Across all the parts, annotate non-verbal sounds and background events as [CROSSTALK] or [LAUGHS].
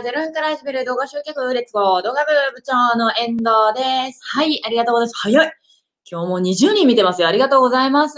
んだ。0分から始める動画集客レッツゴー動画部部長の遠藤です。はい、ありがとうございます。早い今日も20人見てますよ。ありがとうございます。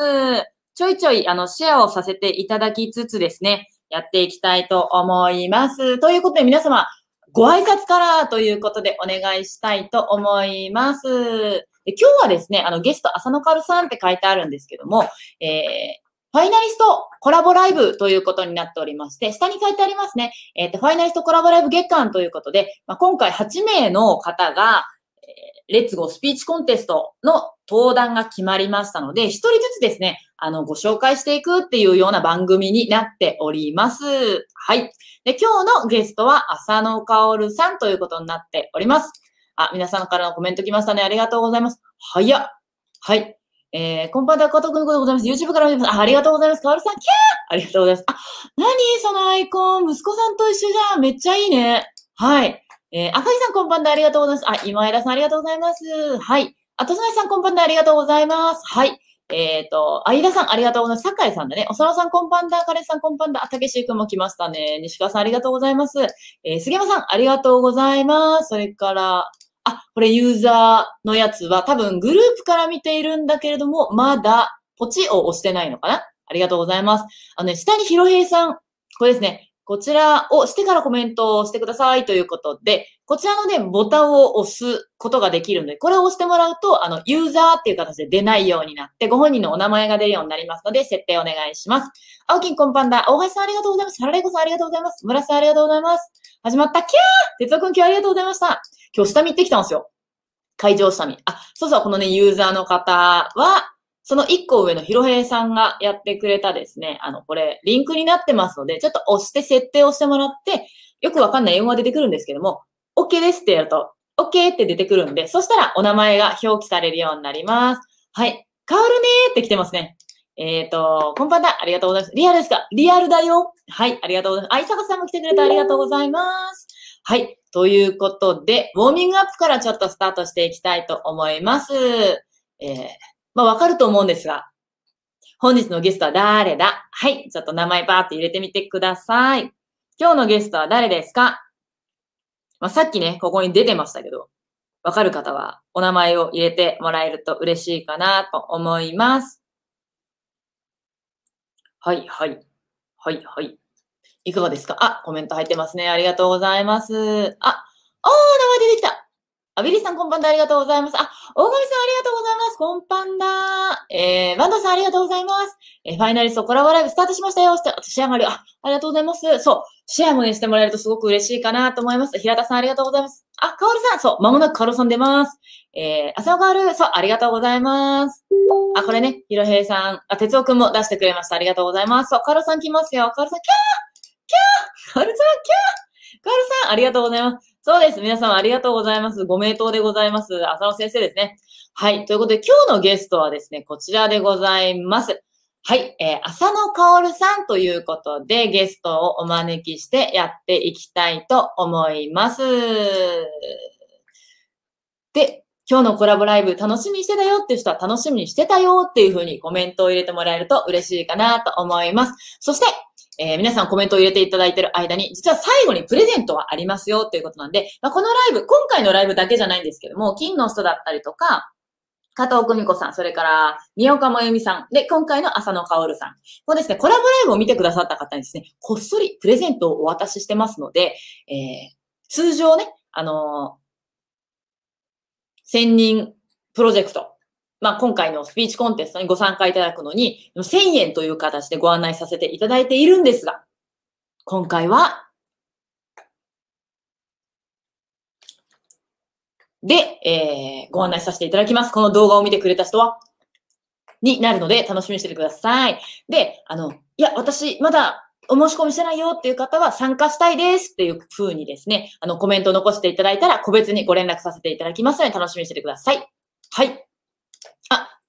ちょいちょい、あの、シェアをさせていただきつつですね、やっていきたいと思います。ということで皆様、ご挨拶からということでお願いしたいと思います。で今日はですね、あの、ゲスト、浅野かるさんって書いてあるんですけども、えー、ファイナリストコラボライブということになっておりまして、下に書いてありますね。えっ、ー、と、ファイナリストコラボライブ月間ということで、まあ、今回8名の方が、えー、レッツゴースピーチコンテストの登壇が決まりましたので、一人ずつですね、あの、ご紹介していくっていうような番組になっております。はい。で、今日のゲストは浅野薫さんということになっております。あ、皆さんからのコメント来ましたね。ありがとうございます。早っ。はい。えー、こんばんは、加藤くんでございます。YouTube から見ます。あ、ありがとうございます。かわるさん、キャーありがとうございます。あ、なにそのアイコン。息子さんと一緒じゃん。めっちゃいいね。はい。えー、赤木さんこんばんでありがとうございます。あ、今枝さんありがとうございます。はい。あとさなさんこんばんでありがとうございます。はい。えっ、ー、と、あいださんありがとうございます。酒井さんだね。おさらさんこんばんだ。かれさんこんばんだ。あ、たけしくんも来ましたね。西川さんありがとうございます。えー、杉山さんありがとうございます。それから、あ、これユーザーのやつは多分グループから見ているんだけれども、まだポチを押してないのかな？ありがとうございます。あのね、下にひろへいさん、これですね、こちらをしてからコメントをしてくださいということで、こちらのね、ボタンを押すことができるので、これを押してもらうと、あの、ユーザーっていう形で出ないようになって、ご本人のお名前が出るようになりますので、設定お願いします。青金こんばんだ。大橋さんありがとうございます。原レコさんありがとうございます。村さんありがとうございます。始まった。キャー哲夫くん今日ありがとうございました。今日下見行ってきたんですよ。会場下見。あ、そうそう、このね、ユーザーの方は、その一個上のひろへいさんがやってくれたですね、あの、これ、リンクになってますので、ちょっと押して設定をしてもらって、よくわかんない英語が出てくるんですけども、OK ですってやると、OK って出てくるんで、そしたらお名前が表記されるようになります。はい。変わるねーって来てますね。えっ、ー、と、こんばんは。ありがとうございます。リアルですか？リアルだよ。はい。ありがとうございます。あいさかさんも来てくれてありがとうございます。はい。ということで、ウォーミングアップからちょっとスタートしていきたいと思います。えー、まあ、わかると思うんですが、本日のゲストは誰だ？はい。ちょっと名前バーって入れてみてください。今日のゲストは誰ですか？まあ、さっきね、ここに出てましたけど、わかる方はお名前を入れてもらえると嬉しいかなと思います。はい、はい。はい、はい。いかがですか？あ、コメント入ってますね。ありがとうございます。あ、あー、名前出てきた。あ、ビリーさんこんばんは。ありがとうございます。あ、大神さんありがとうございます。こんばんは。えー、バンドさんありがとうございます。えー、ファイナリストコラボライブスタートしましたよ。シェアもあり、あ、ありがとうございます。そう。シェアもね、してもらえるとすごく嬉しいかなと思います。平田さんありがとうございます。あ、カオルさん、そう。まもなくカオルさん出ます。えー、浅野カオル、そう。ありがとうございます。あ、これね、ひろへいさん、あ、哲夫くんも出してくれました。ありがとうございます。そう。カオルさん来ますよ。カオルさん、キャーキャーカルさん、キャーカルさん、ありがとうございます。そうです。皆様ありがとうございます。ご名答でございます。浅野先生ですね。はい。ということで、今日のゲストはですね、こちらでございます。はい。えー、浅野薫さんということで、ゲストをお招きしてやっていきたいと思います。で、今日のコラボライブ楽しみにしてたよっていう人は楽しみにしてたよっていうふうにコメントを入れてもらえると嬉しいかなと思います。そして、えー、皆さんコメントを入れていただいている間に、実は最後にプレゼントはありますよっていうことなんで、まあ、このライブ、今回のライブだけじゃないんですけども、金の人だったりとか、加藤久美子さん、それから、宮岡真由美さん、で、今回の浅野薫さん。こうですね、コラボライブを見てくださった方にですね、こっそりプレゼントをお渡ししてますので、えー、通常ね、あのー、1000人プロジェクト、まあ、今回のスピーチコンテストにご参加いただくのに、1000円という形でご案内させていただいているんですが、今回は、で、えー、ご案内させていただきます。この動画を見てくれた人は、になるので、楽しみにしててください。で、あの、いや、私、まだ、お申し込みしてないよっていう方は参加したいですっていう風にですね、あの、コメントを残していただいたら、個別にご連絡させていただきますので、楽しみにしててください。はい。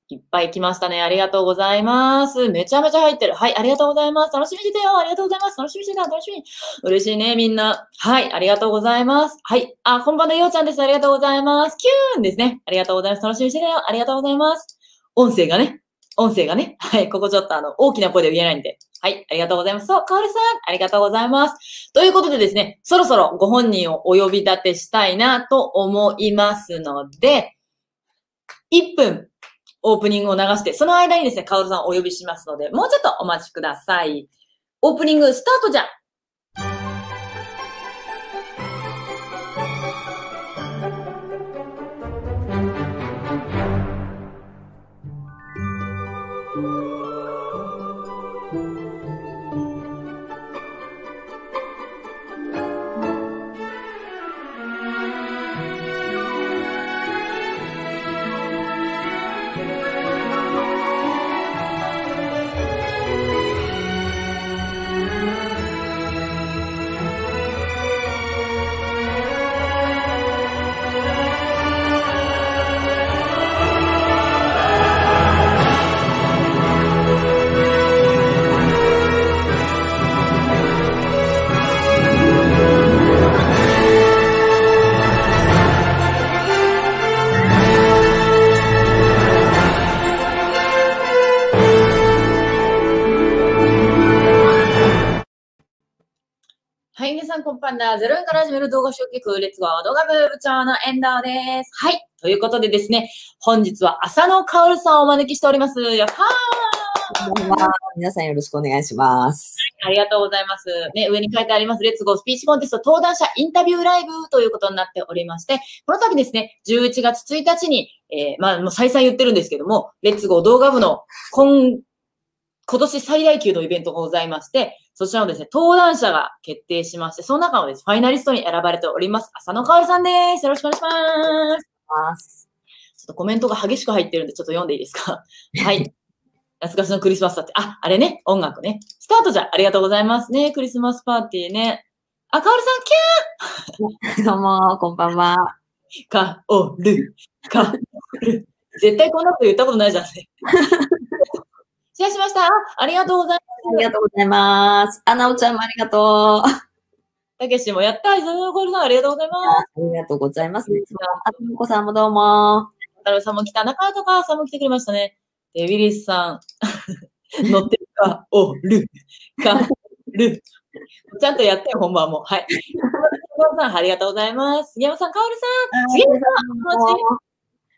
いっぱい来ましたね。ありがとうございます。めちゃめちゃ入ってる。はい、ありがとうございます。楽しみにしてたよ。ありがとうございます。楽しみにしてた。楽しみに。嬉しいね、みんな。はい、ありがとうございます。はい。あ、こんばんは、ようちゃんです。ありがとうございます。キューンですね。ありがとうございます。楽しみにしてたよ。ありがとうございます。音声がね、音声がね、はい、ここちょっとあの、大きな声で言えないんで。はい、ありがとうございます。そう、かおるさん、ありがとうございます。ということでですね、そろそろご本人をお呼び立てしたいなと思いますので、1分オープニングを流して、その間にですね、かおるさんをお呼びしますので、もうちょっとお待ちください。オープニングスタートじゃ皆さんこんばんは。ゼロ円から始める動画集客レッツゴー動画部部長の遠藤です。はい。ということでですね、本日は浅野かおるさんをお招きしております。やったー。皆さんよろしくお願いします。ありがとうございます。ね、上に書いてあります、レッツゴースピーチコンテスト登壇者インタビューライブということになっておりまして、この度ですね、11月1日に、えー、まあ、もう再三言ってるんですけども、レッツゴー動画部の今、今年最大級のイベントがございまして、そちらのですね、登壇者が決定しまして、その中のです、ファイナリストに選ばれております、浅野かおるさんです。よろしくお願いします。ちょっとコメントが激しく入ってるんで、ちょっと読んでいいですか？[LAUGHS] はい。懐かしのクリスマスだって。あ、あれね、音楽ね。スタートじゃ、ありがとうございますね。クリスマスパーティーね。あ、かおるさん、どうも、こんばんは。かおる、かおる。絶対こんなこと言ったことないじゃんね。シェアしました。あありがとうございありがとうございます。あ、なおちゃんもありがとう。あます。たけしもやった。磯野ゴルさん、ありがとうございます。りがとうございます。あともこさんもどうも。太郎さんも来た。中田川さんも来てくれましたね。で、ウィリスさん、乗ってるか、おる、か、る。ちゃんとやってよ、本番も。はい。[LAUGHS] さん、ありがとうございます。杉山さん、かおるさん、杉山さん、お待ち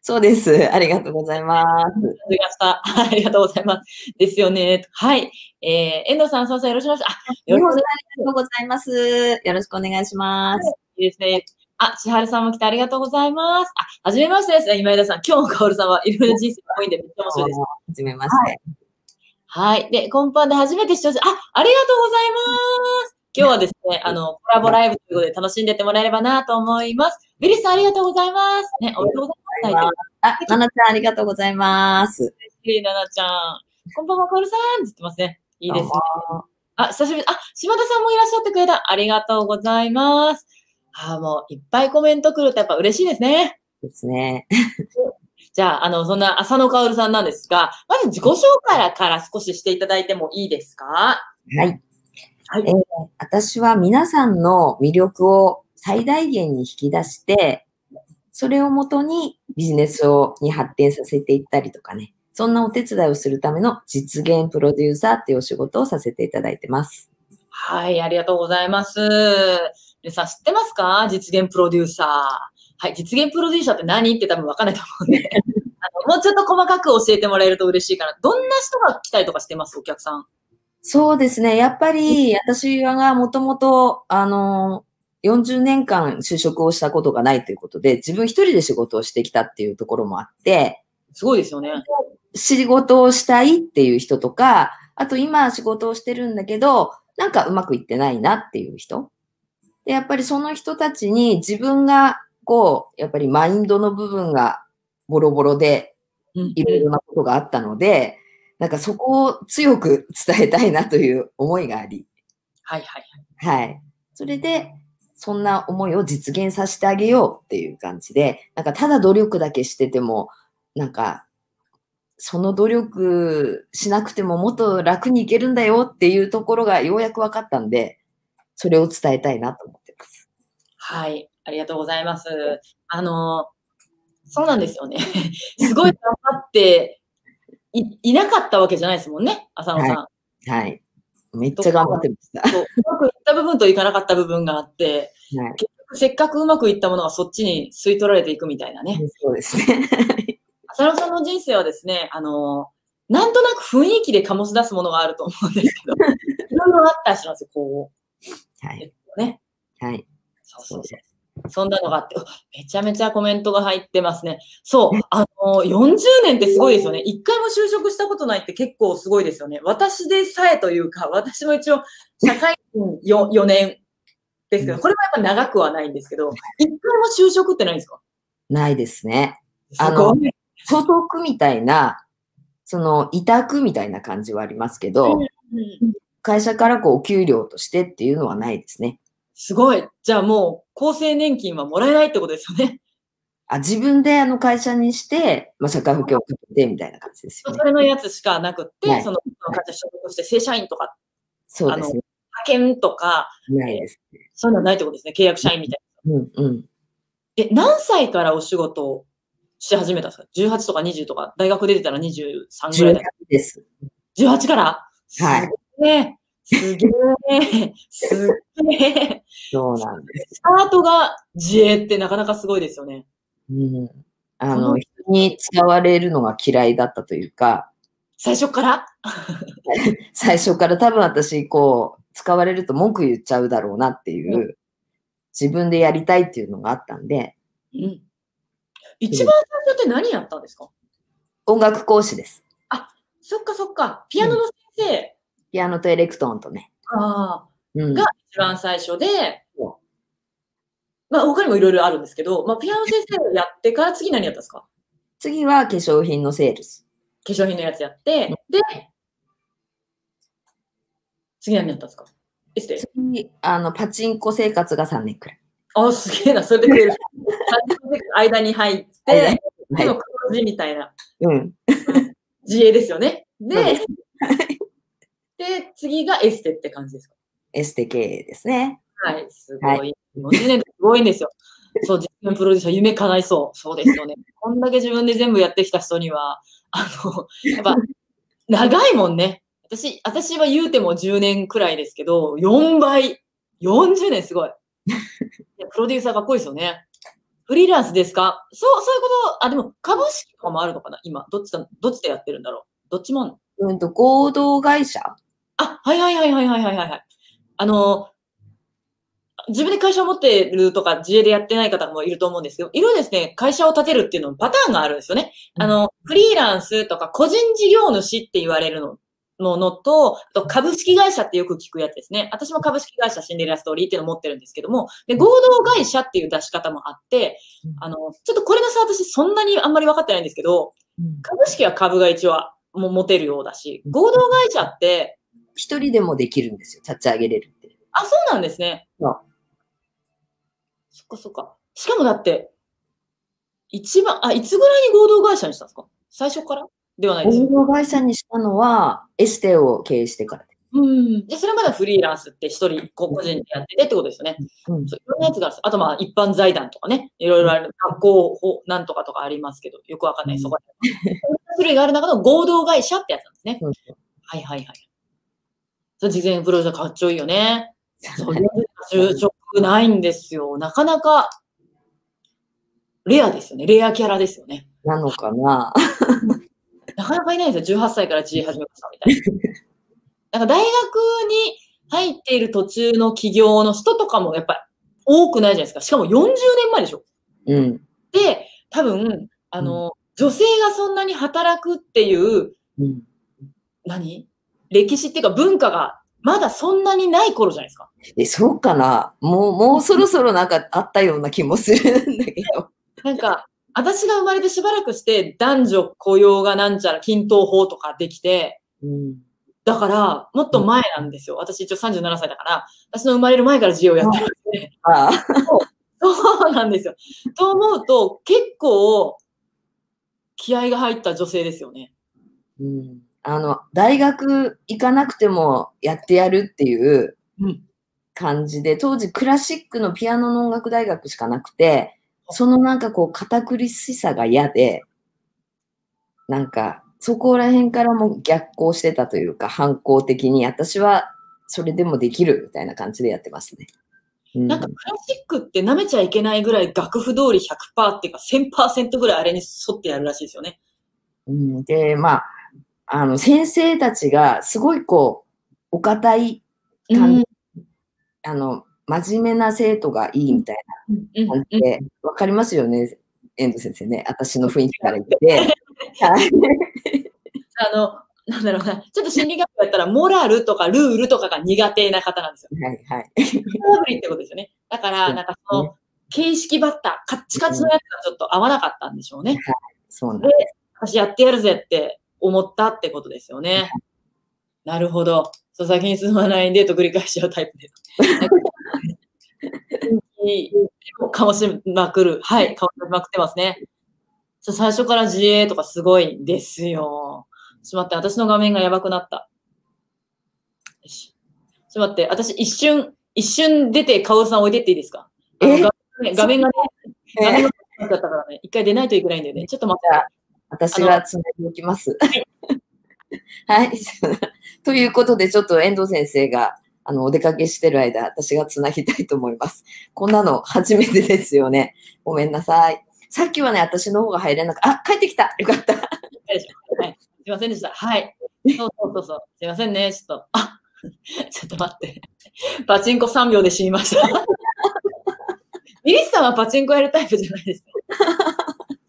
そうです。ありがとうございます。ありました。はい、ありがとうございます。ですよね。はい。えー、遠藤さん、そうそう、よろしくお願いします。あ、よろしくお願いありがとうございます。よろしくお願いします。いいですね。あ、千春さんも来てありがとうございます。あ、はじめましてですね、今枝さん。今日もかおるさんはいろいろ人生が多いんでめっちゃ面白いです。はじめまして。はい。で、今般で初めて視聴者、あ、ありがとうございます。今日はですね、あの、コラボライブということで楽しんでってもらえればなと思います。ビリーさん、ありがとうございます。ね、おめでとうございます。あ、ななちゃんありがとうございます。いいななちゃん。こんばんは、かおるさんって言ってますね。いいですね。あ、久しぶり。あ、島田さんもいらっしゃってくれた。ありがとうございます。あ、もう、いっぱいコメント来るとやっぱ嬉しいですね。ですね。[LAUGHS] じゃあ、あの、そんな浅野かおるさんなんですが、まず自己紹介から少ししていただいてもいいですか？はい。はいえー私は皆さんの魅力を最大限に引き出して、それをもとにビジネスをに発展させていったりとかね、そんなお手伝いをするための実現プロデューサーっていうお仕事をさせていただいてます。はい、ありがとうございます。皆さん知ってますか？実現プロデューサー。はい、実現プロデューサーって何？って多分わかんないと思うんで、[LAUGHS] あのもうちょっと細かく教えてもらえると嬉しいかな。どんな人が来たりとかしてます？お客さん。そうですね。やっぱり私がもともと、あの、40年間就職をしたことがないということで、自分一人で仕事をしてきたっていうところもあって、すごいですよね。仕事をしたいっていう人とか、あと今仕事をしてるんだけど、なんかうまくいってないなっていう人。で、やっぱりその人たちに自分が、こう、やっぱりマインドの部分がボロボロでうんいろいろなことがあったので、なんかそこを強く伝えたいなという思いがあり、はいはいはい。はい。それで、そんな思いを実現させてあげようっていう感じで、なんかただ努力だけしてても、なんか、その努力しなくてももっと楽にいけるんだよっていうところがようやく分かったんで、それを伝えたいなと思ってます。はい。ありがとうございます。あの、そうなんですよね。[LAUGHS] すごい頑張っていいなかったわけじゃないですもんね、浅野さん。はい。めっちゃ頑張ってました。そううまくいった部分といかなかった部分があって、はい。せっかくうまくいったものがそっちに吸い取られていくみたいなね。そうですね。浅野さんの人生はですね、あの、なんとなく雰囲気で醸し出すものがあると思うんですけど、[LAUGHS] いろいろあった人なんですよ、こう。はい。ね。はい。そうそうそう。そんなのがあって、めちゃめちゃコメントが入ってますね。そう、あの、40年ってすごいですよね。一回も就職したことないって結構すごいですよね。私でさえというか、私も一応、社会人 4, 4年ですけど、これもやっぱ長くはないんですけど、一回も就職ってないんですか？ないですね。すあの。所属みたいな、その委託みたいな感じはありますけど、うん会社からこうお給料としてっていうのはないですね。すごい。じゃあもう、厚生年金はもらえないってことですよね。あ自分であの会社にして、まあ、社会保険をかけてみたいな感じですよねそ。れのやつしかなくって、はいその会社所属して正社員とかそうですね。派遣とか、ないですね。そういうのはないってことですね。契約社員みたいうんうん。な。え、何歳からお仕事をし始めたんですか ?18 とか20とか、大学出てたら23ぐらい18だ。です。18から？はい。すげえ。すげえ。すげえ。そうなんです。スタートが自営ってなかなかすごいですよね。うん。あの、人に使われるのが嫌いだったというか、最初から？[LAUGHS] 最初から多分私、こう、使われると文句言っちゃうだろうなっていう、う自分でやりたいっていうのがあったんで、うん。一番最初って何やったんですか？音楽講師です。そっかそっか。ピアノの先生。ピアノとエレクトーンとね。ああ。うん。が一番最初でそ、まあ他にもいろいろあるんですけど、まあピアノ先生をやってから次何やったんですか？次は化粧品のセールス。化粧品のやつやって、で、次何やったんですか？エステ？次、あの、パチンコ生活が3年くらい。あ、すげえな、それでくれる。間に入って、はいでも黒字みたいなうん。自営ですよね。で、で、次がエステって感じですか？エステ経営ですね。はい、すごい。40年ってすごいんですよ。そう、実践プロデューサー、夢叶いそう。そうですよね。こんだけ自分で全部やってきた人には、あの、やっぱ、長いもんね。私、私は言うても10年くらいですけど、4倍。40年すごい。プロデューサーかっこいいですよね。フリーランスですか？そう、そういうこと、あ、でも株式とかもあるのかな今、どっちだ、どっちでやってるんだろうどっちもうんと、合同会社あ、はいはいはいはいはいはいはい。あの、自分で会社を持ってるとか、自営でやってない方もいると思うんですけど、いろいろですね、会社を建てるっていうのパターンがあるんですよね。あの、フリーランスとか個人事業主って言われるのものと、と株式会社ってよく聞くやつですね。私も株式会社シンデレラストーリーっていうのを持ってるんですけども、で、合同会社っていう出し方もあって、あの、ちょっとこれのさ、私そんなにあんまり分かってないんですけど、株式は株が一応も持てるようだし、合同会社って、一人でもできるんですよ。立ち上げれるって。あ、そうなんですね。そっかそっか。しかもだって、一番、あ、いつぐらいに合同会社にしたんですか？最初から？ではないですよ。合同会社にしたのは、エステを経営してからでうん。で、それまではフリーランスって一人、個人でやっててってことですよね。うんそういろんなやつがある。あと、まあ、一般財団とかね、いろいろある。学校法なんとかとかありますけど、よくわかんない。うんそこで。種類がある中の合同会社ってやつなんですね。はいはいはい。そう、事前プロジェクトかっちょいいよね。[LAUGHS] そうはい就職ないんですよ。なかなか、レアですよね。レアキャラですよね。なのかな？[LAUGHS] なかなかいないですよ。18歳から自営始めましたみたいな。[LAUGHS] なんか大学に入っている途中の企業の人とかもやっぱり多くないじゃないですか。しかも40年前でしょ。うん。で、多分、あの、女性がそんなに働くっていう、うん。何？歴史っていうか文化がまだそんなにない頃じゃないですか。え、そうかな？もう、もうそろそろなんかあったような気もするんだけど。[LAUGHS] なんか、私が生まれてしばらくして男女雇用がなんちゃら均等法とかできて、うん。だから、もっと前なんですよ。私一応37歳だから、私の生まれる前から自由をやってるんで。[LAUGHS] ああ。そうなんですよ。と思うと、結構、気合が入った女性ですよね。うん。あの、大学行かなくてもやってやるっていううん感じで、当時クラシックのピアノの音楽大学しかなくて、そのなんかこう堅苦しさが嫌で、なんかそこら辺からも逆行してたというか、反抗的に、私はそれでもできるみたいな感じでやってますね。うんなんかクラシックって舐めちゃいけないぐらい楽譜通り100%っていうか1000%ぐらいあれに沿ってやるらしいですよね。うん、で、まあ、あの、先生たちがすごいこう、お堅い感じ、あの、真面目な生徒がいいみたいうんな感じで、わかりますよね、遠藤先生ね。私の雰囲気から言って。は [LAUGHS] いあの、なんだろうな、ちょっと心理学やったら、モラルとかルールとかが苦手な方なんですよ。はいはい。ってことですよね。だから、なんかその、形式バッター、カッチカチのやつがちょっと合わなかったんでしょうね。そうなんで私やってやるぜって思ったってことですよね。なるほど。そう先に進まないんでと繰り返しちゃうタイプです。かもしまくる。はい、かもしまくってますね。最初から自衛とかすごいんですよ。ちょって、私の画面がやばくなった。よし。ちょっと待って、私一瞬、一瞬出て、カオルさん置いてっていいですか？画面画面がね、画面えがなっちゃったからね、一回出ないといけないんだよね。ちょっと待って。私がつないでおきます。はい。[LAUGHS] [LAUGHS] ということで、ちょっと遠藤先生があのお出かけしてる間、私がつなぎたいと思います。こんなの初めてですよね。ごめんなさい。さっきはね、私の方が入れなかった。あ、帰ってきた。よかった。はい、すいませんでした。はい。そうそうそうそう。すいませんね。ちょっと、あ、ちょっと待って。パチンコ3秒で死にました。[LAUGHS] ミリスさんはパチンコやるタイプじゃないですか。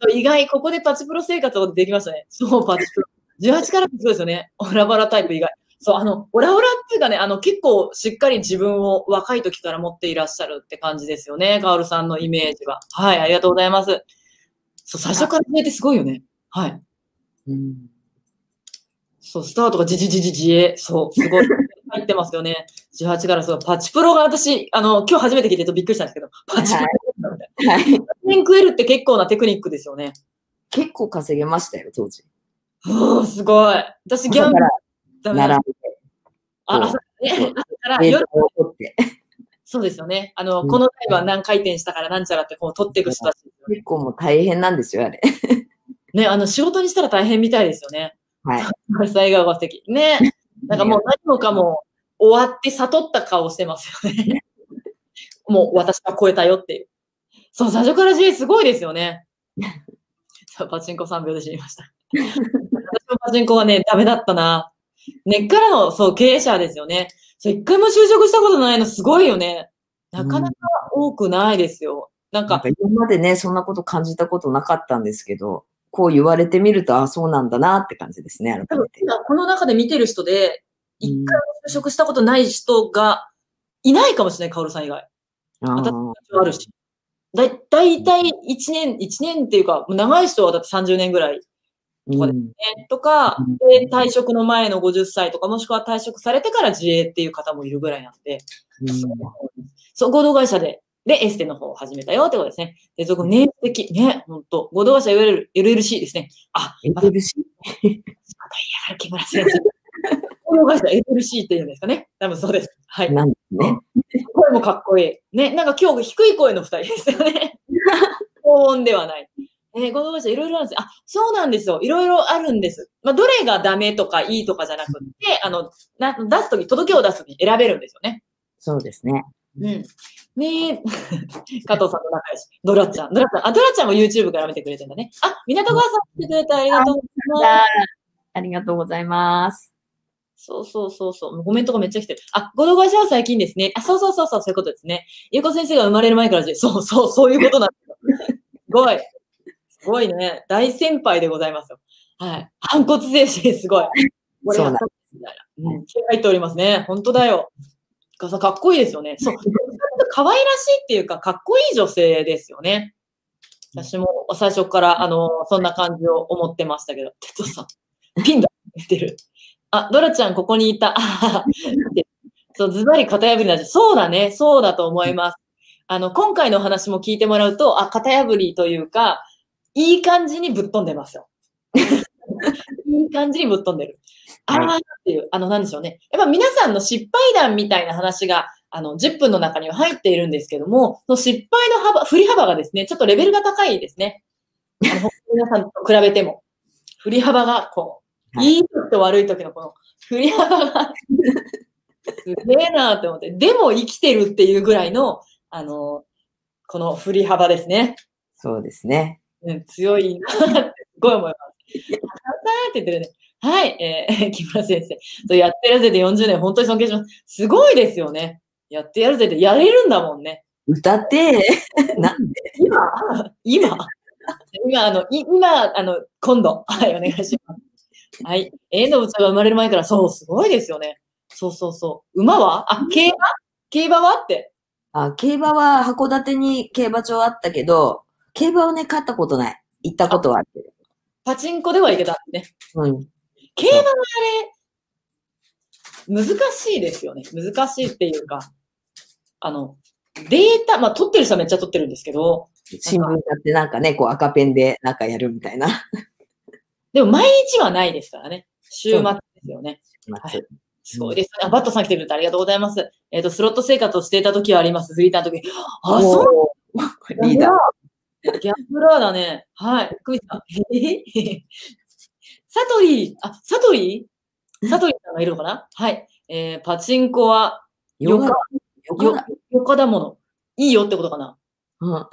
そう意外、ここでパチプロ生活をできましたね。[LAUGHS] そう、パチプロ。18からすごいですよね。オラバラタイプ以外。そう、あの、オラオラっていうかね、あの、結構しっかり自分を若い時から持っていらっしゃるって感じですよね。カオルさんのイメージは。はい、ありがとうございます。そう、最初から見えてすごいよね。はい。うんそう、スタートがじじじじじえ、そう、すごい。[LAUGHS] 入ってますよね。18からそう、パチプロが私、あの、今日初めて聞いてとびっくりしたんですけど、パチプロなんだみたいな。はい。円食えるって結構なテクニックですよね。結構稼げましたよ、当時。おー、すごい。私、ギャンブル並んですあ、朝ね、朝から夜。そうですよね。あの、うんこのタイムは何回転したからなんちゃらってこう取っていく人たち。結構もう大変なんですよ、あれ。ね、あの、仕事にしたら大変みたいですよね。はい。笑顔が素敵。ね。なんかもう何もかも終わって悟った顔してますよね。[LAUGHS] もう私は超えたよっていう。そう、最初から J すごいですよね。[LAUGHS] そう、パチンコ3秒で死にました。私のパチンコはね、ダメだったな。根っからの、そう、経営者ですよね。そう、一回も就職したことないのすごいよね。なかなか多くないですよ。なんかなんか、今までね、そんなこと感じたことなかったんですけど、こう言われてみると、あ、そうなんだなって感じですね、改めて。今この中で見てる人で、一うん回も就職したことない人がいないかもしれない、カオルさん以外。あ私ーあるし。だいたい1年、一年っていうか、長い人はだって30年ぐらいとかでうんね、とかうん、で退職の前の50歳とか、もしくは退職されてから自営っていう方もいるぐらいなんで、うんそう、合同会社で、で、エステの方を始めたよってことですね。で、そこ、年的、ね、ほんと、合同会社いわゆる LLC ですね。あ、LLC? また嫌がる木村先生。合同会社 LLC っていうんですかね。多分そうです。はい。なんですね。声もかっこいい。ね、なんか今日低い声の二人ですよね。高音ではない。えー、合同会社いろいろあるんですよ。あ、そうなんですよ。いろいろあるんです。まあ、どれがダメとかいいとかじゃなくて、あの、な出すとき、届けを出すときに選べるんですよね。そうですね。うん。ねえ、[LAUGHS] 加藤さんと仲良し。ドラちゃん。ドラちゃん。あ、ドラちゃんも YouTube から見てくれてんだね。あ、港川さん来てくれてありがとうございます。ありがとうございます。そうそうそうそう。コメントがめっちゃ来てる。あ、合同会社は最近ですね。あ、そうそうそうそう、そういうことですね。ゆうこ先生が生まれる前からじ、そうそう、そういうことなんですよ。[LAUGHS] すごい。すごいね。大先輩でございますよ。はい。反骨精神すごい。そうなんみたいな。うん。気が入っておりますね。本当だよ。かさかっこいいですよね。そう。[LAUGHS] 可愛らしいっていうか、かっこいい女性ですよね。私も最初から、あの、そんな感じを思ってましたけど。てとさん、ピンだ。言ってる。あ、ドラちゃん、ここにいた。あははそう、ズバリ型破りなんです。そうだね。そうだと思います。あの、今回の話も聞いてもらうと、あ、型破りというか、いい感じにぶっ飛んでますよ。[LAUGHS] いい感じにぶっ飛んでる。あーっていう、あの、なんでしょうね。やっぱ皆さんの失敗談みたいな話が、あの、10分の中には入っているんですけども、その失敗の幅、振り幅がですね、ちょっとレベルが高いですね。あの、皆さんと比べても。振り幅が、こはいいい時と悪い時のこの振り幅が、すげえなって思って、でも生きてるっていうぐらいの、あの、この振り幅ですね。そうですね。うん、強いなってすごい思います。あって言ってるね。はい、えー、[LAUGHS] 木村先生。そうやってやるぜで40年、本当に尊敬します。すごいですよね。やってやるぜでやれるんだもんね。歌って、なんで？今、今、今、あの、い今、あの、今度、はい、お願いします。はい。遠藤部長が生まれる前から、そう、すごいですよね。そうそうそう。馬は？あ、競馬？競馬は？って。あ競馬は函館に競馬場あったけど、競馬をね、勝ったことない。行ったことはあるけど。パチンコではいけたね。うん。競馬はあれ、難しいですよね。難しいっていうか、あの、データ、まあ、取ってる人はめっちゃ取ってるんですけど、新聞だってなんかね、こう赤ペンでなんかやるみたいな。でも毎日はないですからね。週末ですよね。夏すごいですね。あ、バットさん来てくれてありがとうございます。えっ、と、スロット生活をしていた時はあります。フリーターの時。あ、そうリーダー。ギャンブラーだね。はい。クミさん。えサトリー、あ、サトリー？サトリーさんがいるのかな？はい。えー、パチンコは。よヨガだ。よかだもの。いいよってことかな？うん。わ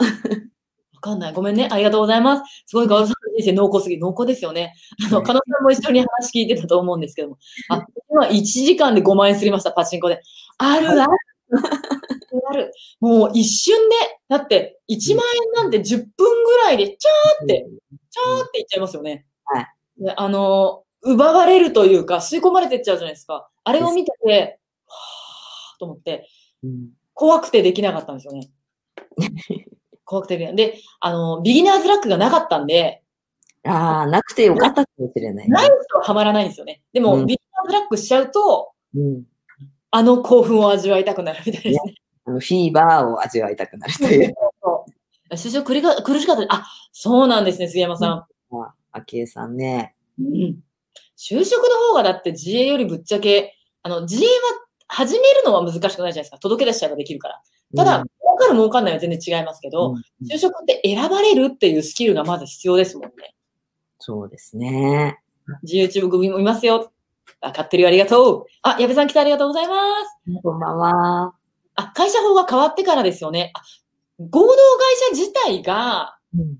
かんない。ごめんね。ありがとうございます。すごい、ガオルさんの人生濃厚すぎ。濃厚ですよね。あの、ね加納さんも一緒に話聞いてたと思うんですけども。あ、今1時間で5万円すりました、パチンコで。あるある。ある。もう一瞬で、だって1万円なんて10分ぐらいで、チャーって、チャーっていっちゃいますよね。はいであの、奪われるというか、吸い込まれてっちゃうじゃないですか。あれを見てて、はぁーと思って、うん怖くてできなかったんですよね。[LAUGHS] 怖くてできない。で、あの、ビギナーズラックがなかったんで、ああ、なくてよかったかもしれないね。ないとはまらないんですよね。でも、うんビギナーズラックしちゃうと、うん。あの興奮を味わいたくなるみたいですね。あの、フィーバーを味わいたくなるという。そう就職苦が苦しかった。あ、そうなんですね、杉山さん。あ、昭恵さんね。うん就職の方がだって自営よりぶっちゃけ、あの、自営は始めるのは難しくないじゃないですか。届け出しちゃえばできるから。ただ、うん儲かる儲かんないは全然違いますけど、うん就職って選ばれるっていうスキルがまず必要ですもんね。そうですね。自由中組もいますよ。あ、買ってるよ、ありがとう。あ、矢部さん来てありがとうございます。こんばんは。あ、会社法が変わってからですよね。あ合同会社自体がうん。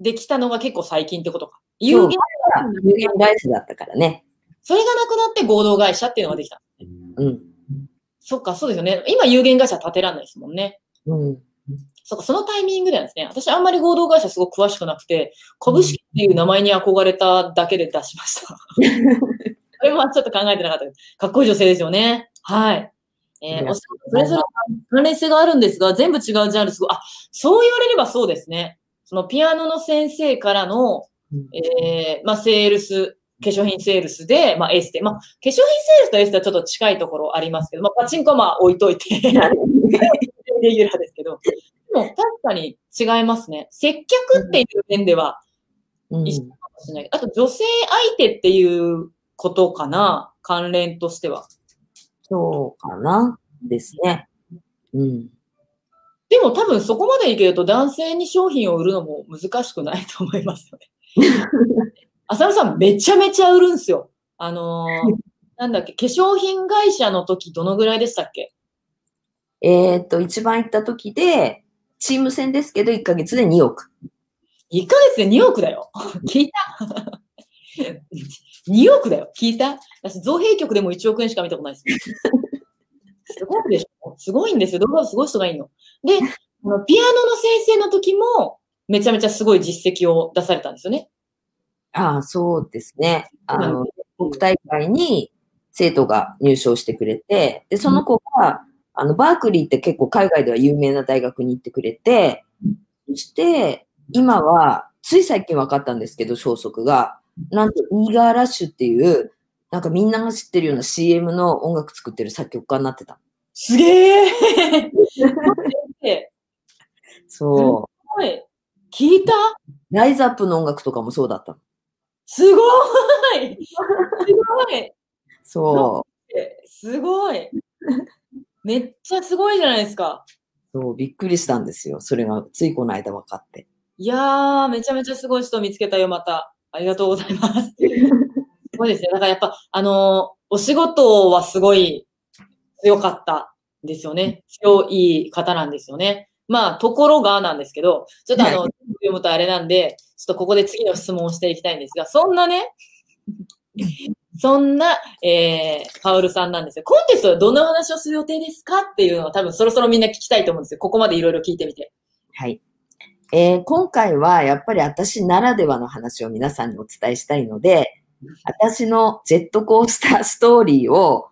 できたのが結構最近ってことか。有限有限会社だったからね。それがなくなって合同会社っていうのができた。うん。そっか、そうですよね。今有限会社建てらんないですもんね。うん。そっか、そのタイミングなんですね。私あんまり合同会社すごく詳しくなくて、株式っていう名前に憧れただけで出しました。それもちょっと考えてなかったけど、かっこいい女性ですよね。はい。えー、お仕事それぞれ関連性があるんですが、全部違うジャンルすごい。あ、そう言われればそうですね。そのピアノの先生からの、うんえー、まあ、セールス、化粧品セールスで、まあ、エステ。まあ、化粧品セールスとエステはちょっと近いところありますけど、まあ、パチンコはまあ置いといて、レギュラーですけど。でも確かに違いますね。接客っていう面ではうん一緒かもしれない。あと女性相手っていうことかな関連としては。そうかなですね。うん。でも多分そこまでいけると男性に商品を売るのも難しくないと思いますよね。[LAUGHS] 浅野さんめちゃめちゃ売るんですよ。あのーなんだっけ、化粧品会社の時どのぐらいでしたっけ？えーっと、一番行った時で、チーム戦ですけど、1ヶ月で2億。?1 ヶ月で2億だよ。聞いた ?2 億だよ。聞いた？私、造幣局でも1億円しか見たことないです。すごいでしょすごいんですよ。動画すごい人がいるの。で、このピアノの先生の時も、めちゃめちゃすごい実績を出されたんですよね。ああ、そうですね。あの、国大会に生徒が入賞してくれて、で、その子が、あの、バークリーって結構海外では有名な大学に行ってくれて、そして、今は、つい最近分かったんですけど、消息が、なんと、イーガーラッシュっていう、なんかみんなが知ってるような CM の音楽作ってる作曲家になってた。すげえ！[LAUGHS] すそごい。聞いた？う。ライズアップの音楽とかもそうだった。の。[LAUGHS] すごい！すごい！そすごいめっちゃすごいじゃないですか。う。そう、びっくりしたんですよ。それがついこの間分かって。いやー、めちゃめちゃすごい人見つけたよ、また。ありがとうございます。[LAUGHS] ごいですね。だからやっぱ、あの、お仕事はすごい強かったんですよね。強い方なんですよね。まあ、ところがなんですけど、ちょっとあの、は読むとあれなんで、ちょっとここで次の質問をしていきたいんですが、そんなね、[LAUGHS] そんな、えー、カオルさんなんですよ。コンテストでどんな話をする予定ですかっていうのを多分そろそろみんな聞きたいと思うんですよ。ここまでいろいろ聞いてみて。はい。えー今回はやっぱり私ならではの話を皆さんにお伝えしたいので、私のジェットコースターストーリーを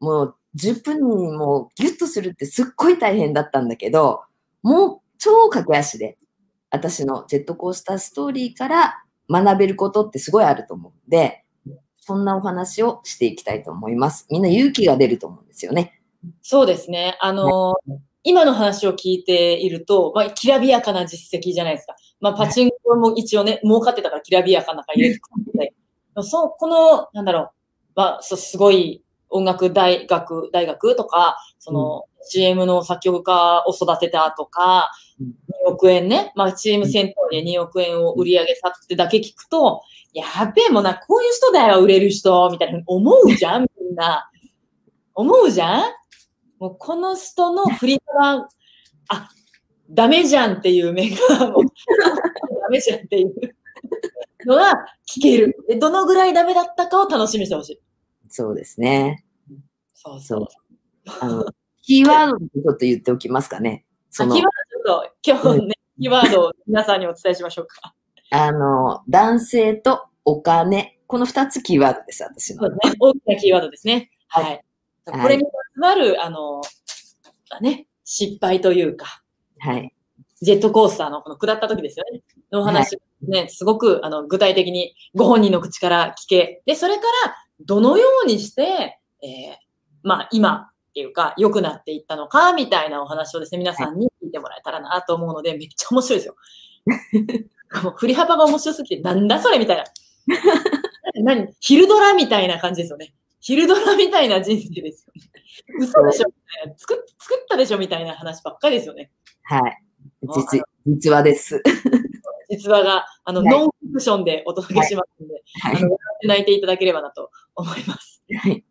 もう10分にもうギュッとするってすっごい大変だったんだけど、もう超駆け足で私のジェットコースターストーリーから学べることってすごいあると思うんで、そんなお話をしていきたいと思います。みんな勇気が出ると思うんですよね。そうですね。あの、今の話を聞いていると、まあ、きらびやかな実績じゃないですか。まあ、パチンコも一応ね、儲かってたからきらびやかな中入れてくるんで、そう、この、なんだろう、まあ、すごい音楽大学、大学とか、その、CM の作曲家を育てたとか、うん2億円ね、まあ、チーム戦闘で2億円を売り上げたってだけ聞くと、やっべえ、もうな、こういう人だよ、売れる人、みたいな思うじゃん、[LAUGHS] みんな。思うじゃん？もうこの人の振り幅、あ、ダメじゃんっていう目が、もう [LAUGHS] ダメじゃんっていうのが聞ける。で、どのぐらいダメだったかを楽しみにしてほしい。そうですね。そうそう。あの、キーワードでちょっと言っておきますかね。そのあキーワーと、今日ね、キーワードを皆さんにお伝えしましょうか。あの、男性とお金。この二つキーワードです、私の。そうですね。大きなキーワードですね。はい。はいこれにまつわる、あの、ね、失敗というか、はい。ジェットコースターのこの下った時ですよね。のお話、ね、すごくあの具体的にご本人の口から聞け。で、それからどのようにして、えーまあ今っていうか良くなっていったのかみたいなお話をですね、皆さんに聞いてもらえたらなと思うので、めっちゃ面白いですよ。[LAUGHS] もう振り幅が面白すぎて、なんだそれみたいな。[LAUGHS] 何？昼ドラみたいな感じですよね。昼ドラみたいな人生ですよね。嘘でしょみたいな作っ作ったでしょみたいな話ばっかりですよね。はい。実、実話です。[LAUGHS] 実話が、あの、はいノンフィクションでお届けしますので、はいあの、泣いていただければなと思います。はい。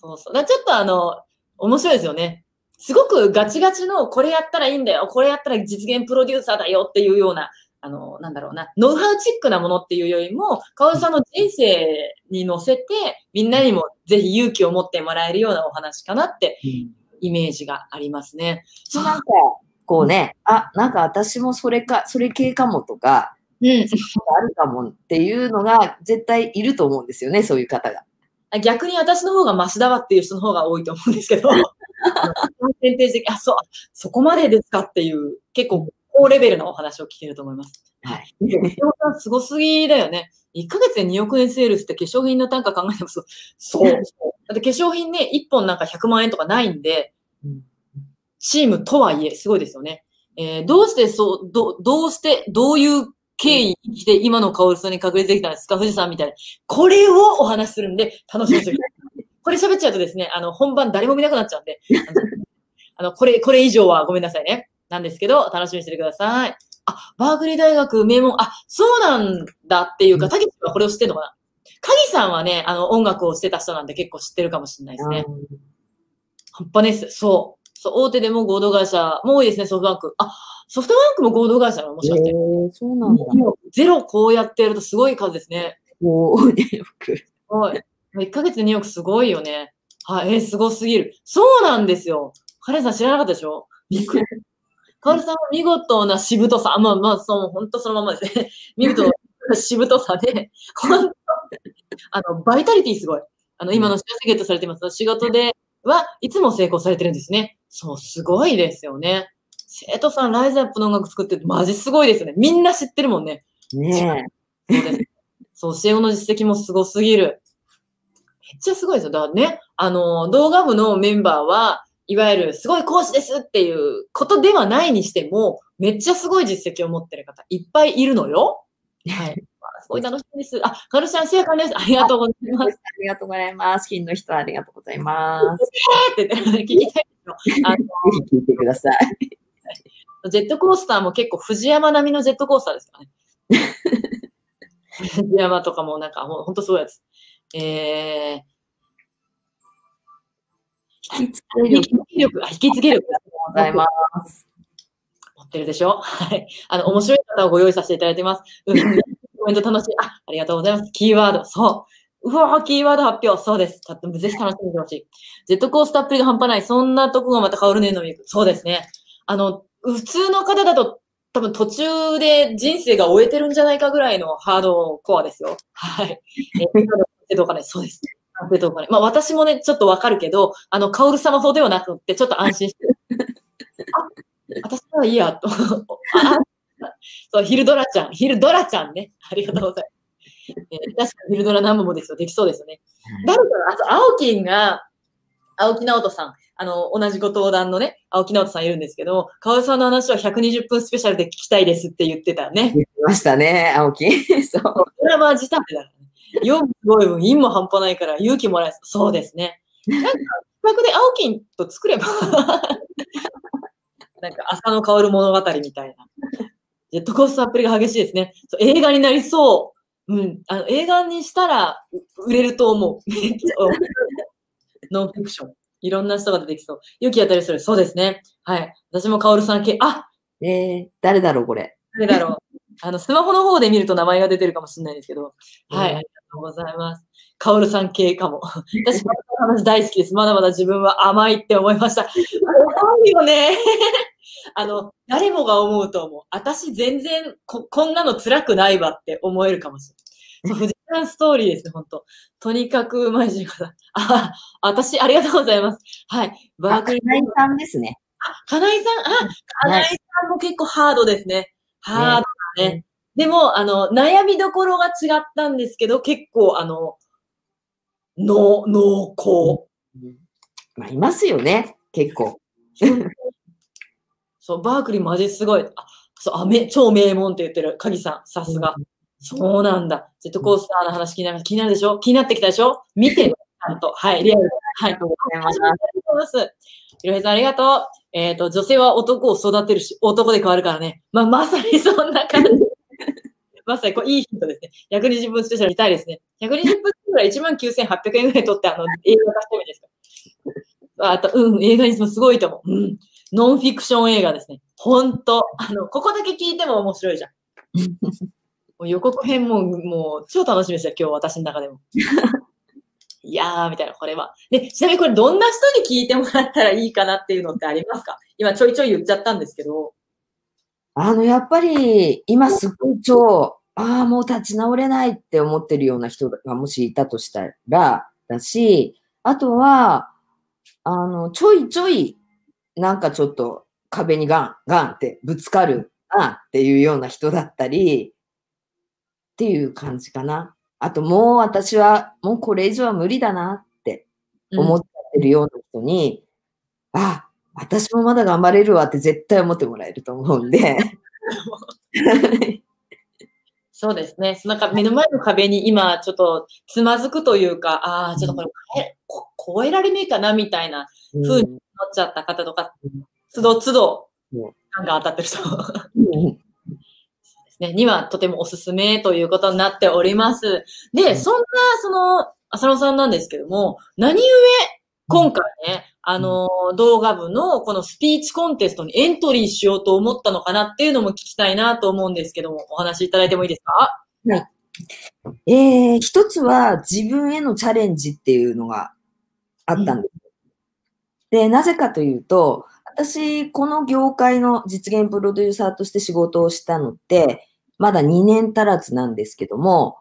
そうそう。だちょっとあの、面白いですよね。すごくガチガチの、これやったらいいんだよ、これやったら実現プロデューサーだよっていうような、あの、なんだろうな、ノウハウチックなものっていうよりも、かおるさんの人生に乗せて、みんなにもぜひ勇気を持ってもらえるようなお話かなってイメージがありますね。そうなんか、こうね、あ、なんか私もそれか、それ系かもとか、うん。あるかもっていうのが絶対いると思うんですよね、そういう方が。逆に私の方がマシだわっていう人の方が多いと思うんですけど、[LAUGHS] あの選定的、あ、そう、そこまでですかっていう、結構高レベルなお話を聞けると思います。はい。すごすぎだよね。1ヶ月で2億円セールスって化粧品の単価考えてもそう。そう。だって化粧品ね、1本なんか100万円とかないんでうん、チームとはいえ、すごいですよね。えーどうしてそう、どどうして、どういう経緯で今の香りさんに確立できたんですか富士山みたいな。これをお話しするんで、楽しみにしてください。これ喋っちゃうとですね、[LAUGHS] あの、本番誰も見なくなっちゃうんで、あの、これ、これ以上はごめんなさいね。なんですけど、楽しみにしててください。あ、バークリー大学名門、あ、そうなんだっていうか、うんたけしはこれを知ってるのかな？鍵さんはね、あの、音楽をしてた人なんで結構知ってるかもしれないですね。半端ないです。そう。そう、大手でも合同会社も多いですね、ソフトバンク。あ、ソフトバンクも合同会社なのもしかして。えー、そうなんだ。ゼロこうやってやるとすごい数ですね。おー、[LAUGHS] ね、よく。はい。1ヶ月で2億すごいよね。はい、えーすごすぎる。そうなんですよ。カレンさん知らなかったでしょ？びっくり。カオルさんは見事なしぶとさ、まあまあ、そう、本当そのままですね。[LAUGHS] 見事なしぶとさで、[LAUGHS] 本当あの、バイタリティすごい。あの、今の幸せゲットされてます。仕事ではいつも成功されてるんですね。そう、すごいですよね。生徒さん、ライズアップの音楽作ってるマジすごいですよね。みんな知ってるもんね。ねそうです。そう、教え子の実績もすごすぎる。めっちゃすごいですよ。だからね、あの、動画部のメンバーは、いわゆるすごい講師ですっていうことではないにしても、めっちゃすごい実績を持ってる方いっぱいいるのよ。はい。まあすごい楽しみです。あ、カルシャン、シェアカンです。ありがとうございえ。ます。ありがとうございます。金の人ありがとうございます。[LAUGHS] って言って聞きたいですよ。あぜひ聞いてください。のジェットコースターも結構藤山並みのジェットコースターですからね。[LAUGHS] 山とかもなんか、もう本当すごいやつ。え引きつー、け力引き付け力、あ、引き付け力。ございます。持ってるでしょ？はい。あの、面白い方をご用意させていただいてます。うん。コメント楽しい。あ、ありがとうございます。キーワード。そう。うわぁ、キーワード発表。そうです。ちょっとぜひ楽しんでほしい。ジェットコースターっぷりが半端ない。そんなとこがまた変わるねのみ。そうですね。あの、普通の方だと、多分途中で人生が終えてるんじゃないかぐらいのハードコアですよ。はい。[LAUGHS] えー、どうかね。そうです。どうかね。まあ私もね、ちょっとわかるけど、あの、カオル様ほどではなくって、ちょっと安心して。[LAUGHS] あ、私はいいや、と。[LAUGHS] あそう、ヒルドラちゃん、ヒルドラちゃんね。ありがとうございます。えー確かにヒルドラ何本もですよ。できそうですよね。誰か、あと、青木が、青木直人さん、あの、同じご登壇のね、青木直人さんいるんですけど、川尾さんの話は120分スペシャルで聞きたいですって言ってたね。言ってましたね、青木。[LAUGHS] そう。ドラマ仕立てだからね。読むすごい分、陰も半端ないから勇気もらえそう。そうですね。なんか、企画で青木と作れば、[LAUGHS] なんか、朝の香る物語みたいな。ジェットコースターっぷりが激しいですね。そう映画になりそう。うん。あの、映画にしたらう売れると思う。[LAUGHS] ノンフィクション。いろんな人が出てきそう。勇気当たりする。そうですね。はい。私もカオルさん系。あえー、誰だろう、これ。誰だろう。[LAUGHS] あの、スマホの方で見ると名前が出てるかもしれないですけど。はい。うんありがとうございます。カオルさん系かも。[LAUGHS] 私、この話大好きです。まだまだ自分は甘いって思いました。甘いよね。[LAUGHS] あの、誰もが思うと思う。私全然こ、こんなの辛くないわって思えるかもしれない。そう、富士山ストーリーですね、本当とにかくうまい人方。あ、私、ありがとうございます。はい。バークリー。金井さんですね。金井さん、あ、金井さんも結構ハードですね。ハードだね。でも、あの、悩みどころが違ったんですけど、結構、あの、の、濃厚。まあ、いますよね、結構。そう、バークリーマジすごい。あ、そう、あ、め、超名門って言ってる、鍵さん、さすが。そうなんだ。ジェットコースターの話気になる。気になるでしょ？気になってきたでしょ？見てね、[LAUGHS] ちゃんと。はい、リアルで。はい。ありがとうございます。ありがとうございます。ひろへいさん、ありがとう。えっ、と、女性は男を育てるし、男で変わるからね。まあ、まさにそんな感じ。[LAUGHS] まさに、これいいヒントですね。120分スペシャル見たいですね。120分ぐらい19,800円ぐらい取って、あの、映画化してもいいですかあと、うん、映画にもすごいと思う。うん。ノンフィクション映画ですね。ほんと。あの、ここだけ聞いても面白いじゃん。[LAUGHS] もう予告編も、もう、超楽しみですよ、今日私の中でも。[LAUGHS] いやー、みたいな、これは。で、ちなみにこれどんな人に聞いてもらったらいいかなっていうのってありますか？今ちょいちょい言っちゃったんですけど。あの、やっぱり、今すっごい超、ああ、もう立ち直れないって思ってるような人がもしいたとしたら、だし、あとは、あの、ちょいちょい、なんかちょっと壁にガン、ガンってぶつかるなっていうような人だったり、っていう感じかな。あともう私は、もうこれ以上は無理だなって思っちゃってるような人に、あ、私もまだ頑張れるわって絶対思ってもらえると思うんで。[LAUGHS] そうですね。なんか目の前の壁に今ちょっとつまずくというか、ああ、ちょっとこれ超えられねえかなみたいな風に思っちゃった方とか、つどつどうん、感が当たってる人ね、にはとてもおすすめということになっております。で、うん。そんな、その、浅野さんなんですけども、何故、今回ね、あの、動画部のこのスピーチコンテストにエントリーしようと思ったのかなっていうのも聞きたいなと思うんですけども、お話しいただいてもいいですか？えー、一つは自分へのチャレンジっていうのがあったんです。で、なぜかというと、私、この業界の実現プロデューサーとして仕事をしたのって、まだ2年足らずなんですけども、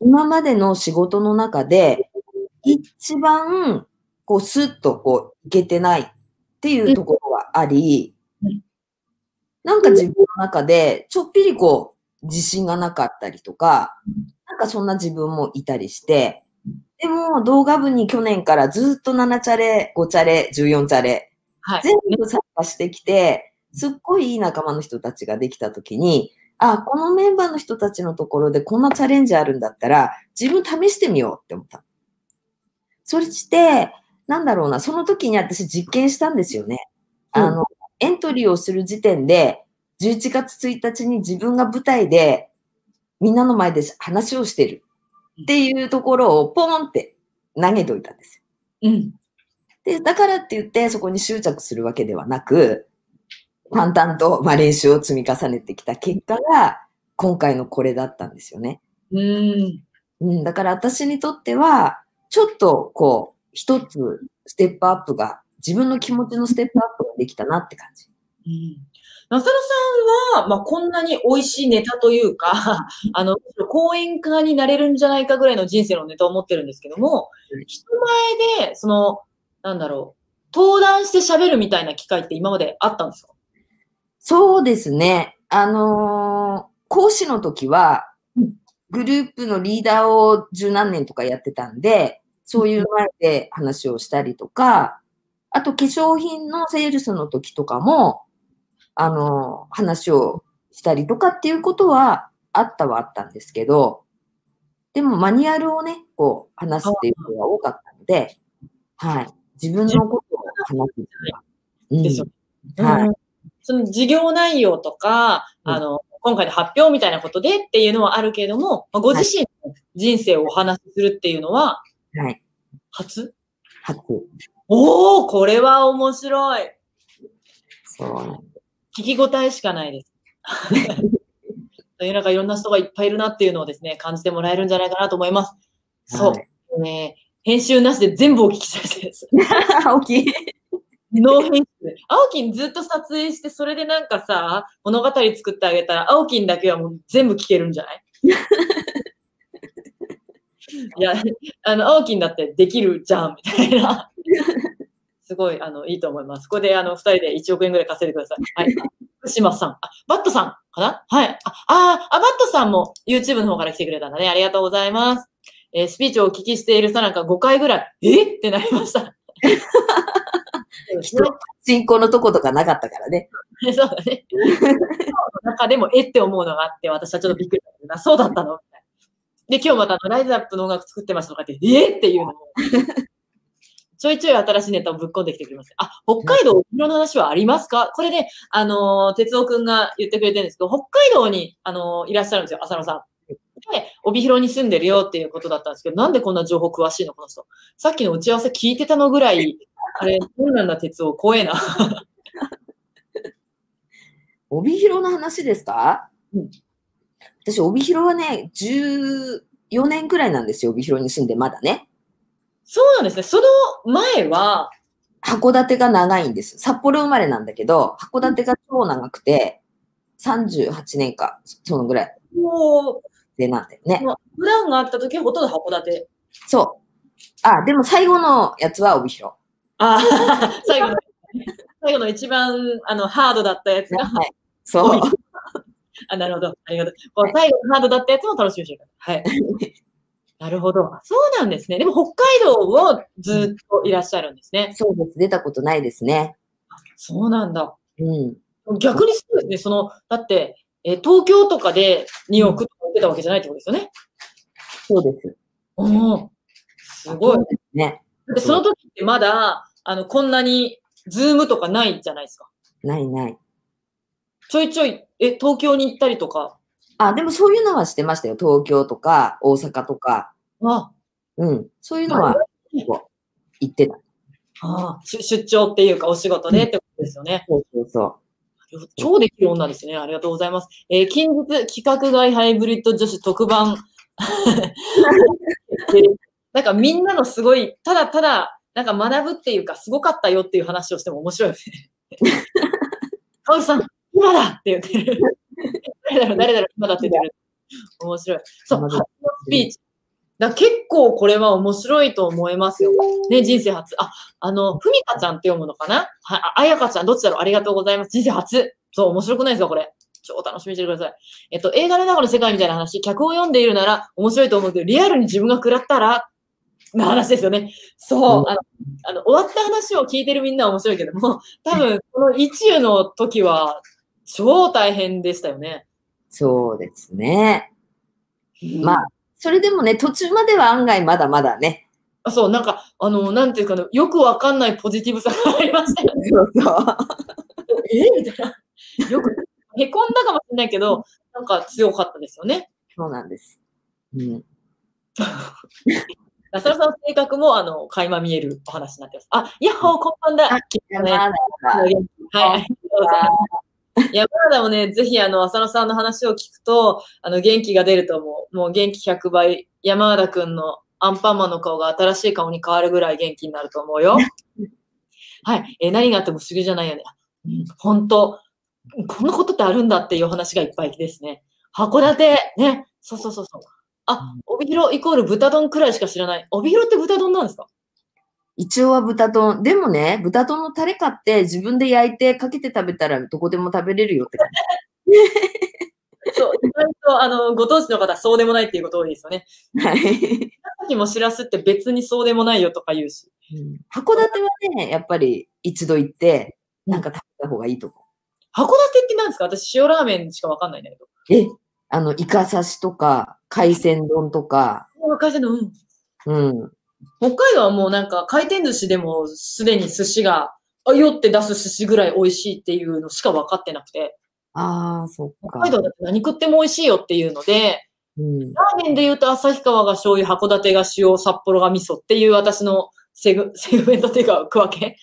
今までの仕事の中で、一番、こう、スッとこう、いけてないっていうところはありうん、なんか自分の中で、ちょっぴりこう、自信がなかったりとか、なんかそんな自分もいたりして、でも動画部に去年からずっと7チャレ、5チャレ、14チャレ、はい。全部参加してきて、すっごいいい仲間の人たちができたときに、あ、このメンバーの人たちのところでこんなチャレンジあるんだったら、自分試してみようって思った。それして、なんだろうな、その時に私実験したんですよね。あの、エントリーをする時点で、11月1日に自分が舞台でみんなの前で話をしてるっていうところをポーンって投げといたんですよ。うん。で、だからって言ってそこに執着するわけではなく、淡々と、まあ、練習を積み重ねてきた結果が、今回のこれだったんですよね。うん。うん、だから私にとっては、ちょっとこう、一つステップアップが、自分の気持ちのステップアップができたなって感じ。うん。なさるさんは、まあ、こんなに美味しいネタというか、あの、講演家になれるんじゃないかぐらいの人生のネタを持ってるんですけどもうん、人前で、その、なんだろう、登壇して喋るみたいな機会って今まであったんですか？そうですね。あのー講師の時はうん、グループのリーダーを十何年とかやってたんで、そういう前で話をしたりとか、あと化粧品のセールスの時とかも、あのー話をしたりとかっていうことはあったはあったんですけど、でもマニュアルをね、こう話すっていうことが多かったので、はい。自分のことを話すっていうん。ですよはい。うんその事業内容とか、うんあの、今回の発表みたいなことでっていうのはあるけれども、まあご自身の人生をお話しするっていうのは、はい。初？初。おー、これは面白い。そう聞き応えしかないです。世の中いろんな人がいっぱいいるなっていうのをですね、感じてもらえるんじゃないかなと思います。そう。はいね、編集なしで全部お聞きしたいです。[LAUGHS] 大きい。ノー編集で。青木にずっと撮影して、それでなんかさ、物語作ってあげたら、青木にだけはもう全部聞けるんじゃない？[LAUGHS] いや、あの、青木にだってできるじゃん、みたいな。すごい、あの、いいと思います。ここで、あの、二人で1億円ぐらい稼いでください。はい。福島さん。あ、バットさんかな？はい。あ、あー、あ、バットさんも YouTube の方から来てくれたんだね。ありがとうございます。えースピーチをお聞きしているさなんか5回ぐらい、え？ってなりました。人、進行のとことかなかったからね。[LAUGHS] そうだね。中でも、えって思うのがあって、私はちょっとびっくりしたな。そうだったの？みたいな。で、今日またあのライズアップの音楽作ってますとかって、えっていうのも。[LAUGHS] ちょいちょい新しいネタをぶっ込んできてくれます。あ、北海道帯広の話はありますか？これで、あのー、哲夫くんが言ってくれてるんですけど、北海道に、あのーいらっしゃるんですよ、浅野さん。で、帯広に住んでるよっていうことだったんですけど、なんでこんな情報詳しいの？この人。さっきの打ち合わせ聞いてたのぐらい、あれ、どんなんだ、哲夫、怖えな。[LAUGHS] 帯広の話ですか？うん私、帯広はね、14年くらいなんですよ、帯広に住んでまだね。そうなんですね。その前は、函館が長いんです。札幌生まれなんだけど、函館が超長くて、38年か、そのぐらいもう、でなんだよね。普段があった時はほとんど函館。そう。あ、でも最後のやつは帯広。ああ、[LAUGHS] 最後の、最後の一番、あの、ハードだったやつが、はい。そう。[LAUGHS] あ、なるほど。ありがとう。こう最後のハードだったやつも楽しみにしてください。はい。[LAUGHS] なるほど。そうなんですね。でも北海道をずっといらっしゃるんですね。そうです。出たことないですね。そうなんだ。うん。逆にそうですね。その、だって、えー東京とかで2億とか出たわけじゃないってことですよね。そうです。おお。すごい。ね。でその時ってまだ、あの、こんなに、ズームとかないじゃないですか。ないない。ちょいちょい、え、東京に行ったりとか。あ、でもそういうのはしてましたよ。東京とか大阪とか。あ、うん。そういうのは行ってた。あ出出張っていうかお仕事でってことですよね。そうそうそ超できる女ですね。ありがとうございます。えー近日企画外ハイブリッド女子特番。で [LAUGHS] [LAUGHS] なんかみんなのすごい、ただただ、なんか学ぶっていうか、すごかったよっていう話をしても面白いですね。かおりさん、今だって言ってる。誰だろう、誰だろう、今だって言ってる。面白い。そう、初のスピーチ。だ結構これは面白いと思いますよ。ね、人生初。あ、あの、ふみかちゃんって読むのかな？は [LAUGHS] あ、あやかちゃん、どっちだろう？ありがとうございます。人生初。そう、面白くないですかこれ。超楽しみにしてください。えっと、映画の中の世界みたいな話、脚を読んでいるなら面白いと思うけど、リアルに自分が食らったら、な話ですよね。そう、うんあの、あの、終わった話を聞いてるみんなは面白いけども、[LAUGHS] 多分、この一夜の時は、超大変でしたよね。う。そうですね。まあ、それでもね、途中までは案外まだまだね。あそう、なんか、あの、なんていうかな、よくわかんないポジティブさがありましたよね。[LAUGHS] そうそう。[LAUGHS] え？みたいな。よく、へこんだかもしれないけど、なんか強かったですよね。そうなんです。うん。浅野さんの性格も、あの、垣間見えるお話になってます。あ、ヤッホー、こんばんだ。はい、ありがとうございます。山田もね、ぜひ、あの、浅野さんの話を聞くと、あの、元気が出ると思う。もう元気100倍、山田くんのアンパンマンの顔が新しい顔に変わるぐらい元気になると思うよ。[LAUGHS] はい。えー何があっても不思議じゃないよね。うん本当こんなことってあるんだっていうお話がいっぱいですね。函館、ね。そうそうそうそう。あ、帯広イコール豚丼くらいしか知らない。帯広って豚丼なんですか？一応は豚丼。でもね、豚丼のタレ買って自分で焼いてかけて食べたらどこでも食べれるよって感 [LAUGHS] そう、意外と、あの、ご当地の方はそうでもないっていうこと多いですよね。じ。はい。さっきもしらすって別にそうでもないよとか言うし。うん函館はね、やっぱり一度行って、なんか食べた方がいいと思函館って何ですか？私、塩ラーメンしかわかんないんだけど。う。え、あの、イカ刺しとか、海鮮丼とか、会社の、うん。うん。北海道はもうなんか回転寿司でもすでに寿司が、あ、よって出す寿司ぐらい美味しいっていうのしか分かってなくて、ああ、そっか。北海道だって何食っても美味しいよっていうので、うん。ラーメンで言うと旭川が醤油、函館が塩、札幌が味噌っていう私のセグ [LAUGHS] セグメントっていうか区分け。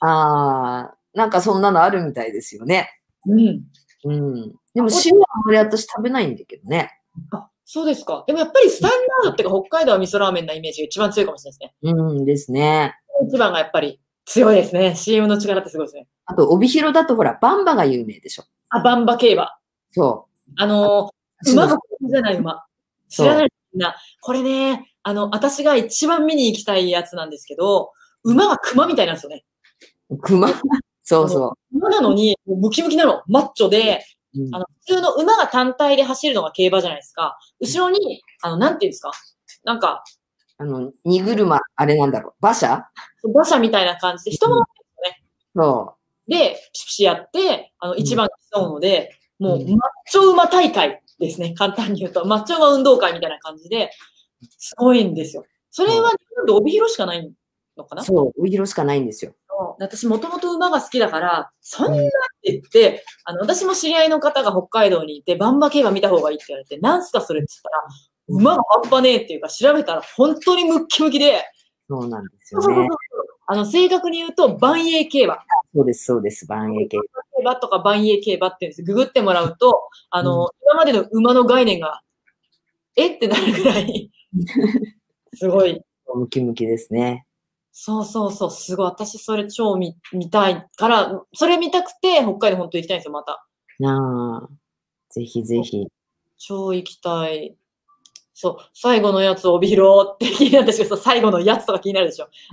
ああ、なんかそんなのあるみたいですよね。うん。うん。でも塩はあんまり私食べないんだけどね。あ、そうですか。でもやっぱりスタンダードっていうか北海道は味噌ラーメンなイメージが一番強いかもしれないですね。うんですね。一番がやっぱり強いですね。CM の力ってすごいですね。あと、帯広だとほら、バンバが有名でしょ。あ、バンバ競馬。そあのう。ー、馬が好きじゃない馬。知らないみんな。これね、あの、私が一番見に行きたいやつなんですけど、馬が熊みたいなんですよね。熊？[LAUGHS] そうそ馬なのに、ムキムキなの。マッチョで、う。うんあの、普通の馬が単体で走るのが競馬じゃないですか。後ろに、あの、なんていうんですか？なんか、あの、荷車、あれなんだろう。馬車？馬車みたいな感じで、人もそで、ピシピシやって、あの、ん一番競うので、もう、うんマッチョ馬大会ですね。簡単に言うと。マッチョ馬運動会みたいな感じで、すごいんですよ。それは日本で帯広しかないのかう。な？そう。帯広しかないんですよ。私もともと馬が好きだから、そんなって言って、あの、私も知り合いの方が北海道にいて、バンバ競馬見た方がいいって言われて、なんすかそれって言ったら、馬が半端ねえっていうか、調べたら本当にムッキムキで、そうなんですよそうそうそうね。あの、正確に言うと、万栄競馬。そうです、そうです。万栄系。競馬とか万栄競馬って言うんです。ググってもらうと、あの、今までの馬の概念が、えってなるぐらい、[LAUGHS] すごい。ムキムキですね。そうそうそう、すごい。私それ超見見たいから、それ見たくて、北海道本当行きたいんですよ、また。なあ。ぜひぜひ。超行きたい。そう、最後のやつ帯広って気になるんですけど、最後のやつとか気になるでしょ。[LAUGHS]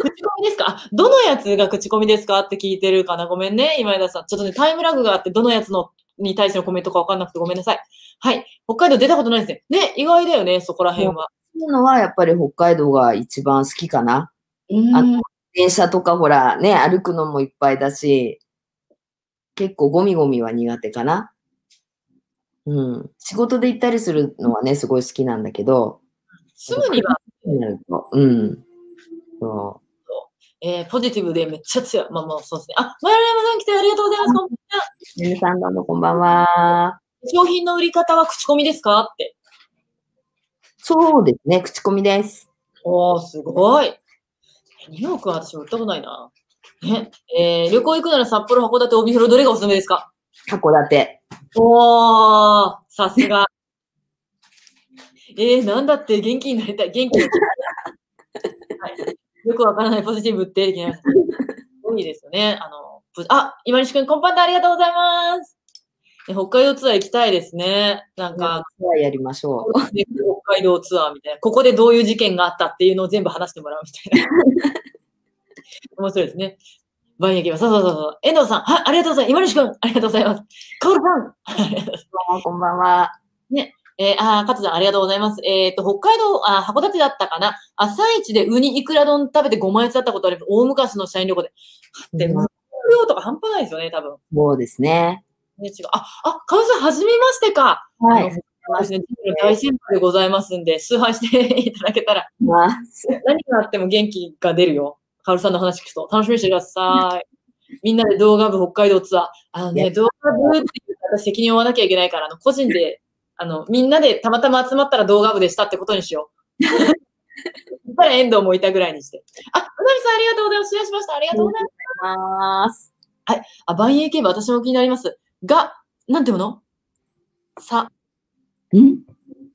口コミですか？あ、どのやつが口コミですかって聞いてるかな？ごめんね、今枝さん。ちょっとね、タイムラグがあって、どのやつのに対してのコメントかわかんなくてごめんなさい。はい。北海道出たことないですね。ね、意外だよね、そこら辺は。そういうのはやっぱり北海道が一番好きかな。あうん。電車とかほらね、歩くのもいっぱいだし、結構ゴミゴミは苦手かな。うん。仕事で行ったりするのはね、すごい好きなんだけど、すぐには、うん。そえー、ポジティブでめっちゃ強い。まあまあ、そうですね。あ、前山さん来てありがとうございます。こんばんはう。皆さんどうもこんばんは。商品の売り方は口コミですか？って。そうですね、口コミです。おー、すごい。ニューヨークは私も売ったことないな。ね、えー、旅行行くなら札幌、函館、帯広、どれがおすすめですか？函館。おー、さすが。えー、なんだって元気になりたい。元気になりたい。はい、よくわからないポジティブって、いきなりすごいですよね。あの、あ、今西くん、こんばんは、ありがとうございます。ね北海道ツアー行きたいですね。なんか、ツアーやりましょう。北海道ツアーみたいな。ここでどういう事件があったっていうのを全部話してもらうみたいな。[LAUGHS] 面白いですね。バンヤキは、そうそうそうそう。遠藤さん、はい、ありがとうございます。今西くん、ありがとうございます。カオルさん、[LAUGHS] こんばんは。えー、あー、カツさん、ありがとうございます。えっ、と、北海道、あー、函館だったかな。朝一でウニイクラ丼食べて5万円使ったことある。大昔の社員旅行で。で、うん無料とか半端ないですよね、多分。そうですね。ね、違う。あ、あ、カオルさん、はじめましてか。はい。私ね、大先輩でございますんで、崇拝していただけたら、まあ、何があっても元気が出るよ。カオルさんの話聞くと。楽しみにしてください。[LAUGHS] みんなで動画部北海道ツアー。あのね、動画部って言った私責任を負わなきゃいけないから、あの、個人で、[LAUGHS] あの、みんなでたまたま集まったら動画部でしたってことにしよう。やっぱり遠藤もいたぐらいにして。あ、うなみさんありがとうございます。シェアしました。ありがとうございます。ます。あ、万栄競馬私も気になります。が、なんていうの？さ、ん？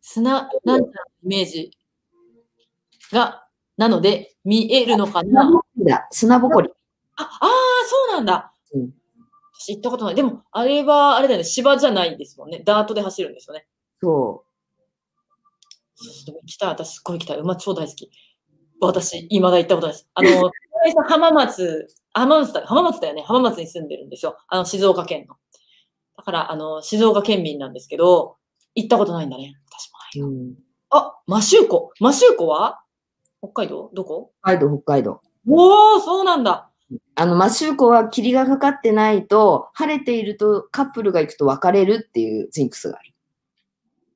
砂、なんちゃらのイメージが、なので、見えるのかな？だ砂ぼこり。あ、あーそうなんだ。うん私行ったことない。でも、あれは、あれだよね、芝じゃないですもんね。ダートで走るんですよね。そでも行きたい。私、すっごい行きたい。馬超大好き。私、未だ行ったことないです。あの、[LAUGHS] 浜松、浜松だ、浜松だよね。浜松に住んでるんですよ。あの、静岡県の。だから、あの、静岡県民なんですけど、行ったことないんだね。私もない。う。うん。あ、マシューコ。マシューコは？北海道？どこ？北海道、北海道。おー、そうなんだ。あの、マシューコは霧がかかってないと、晴れているとカップルが行くと別れるっていうジンクスがある。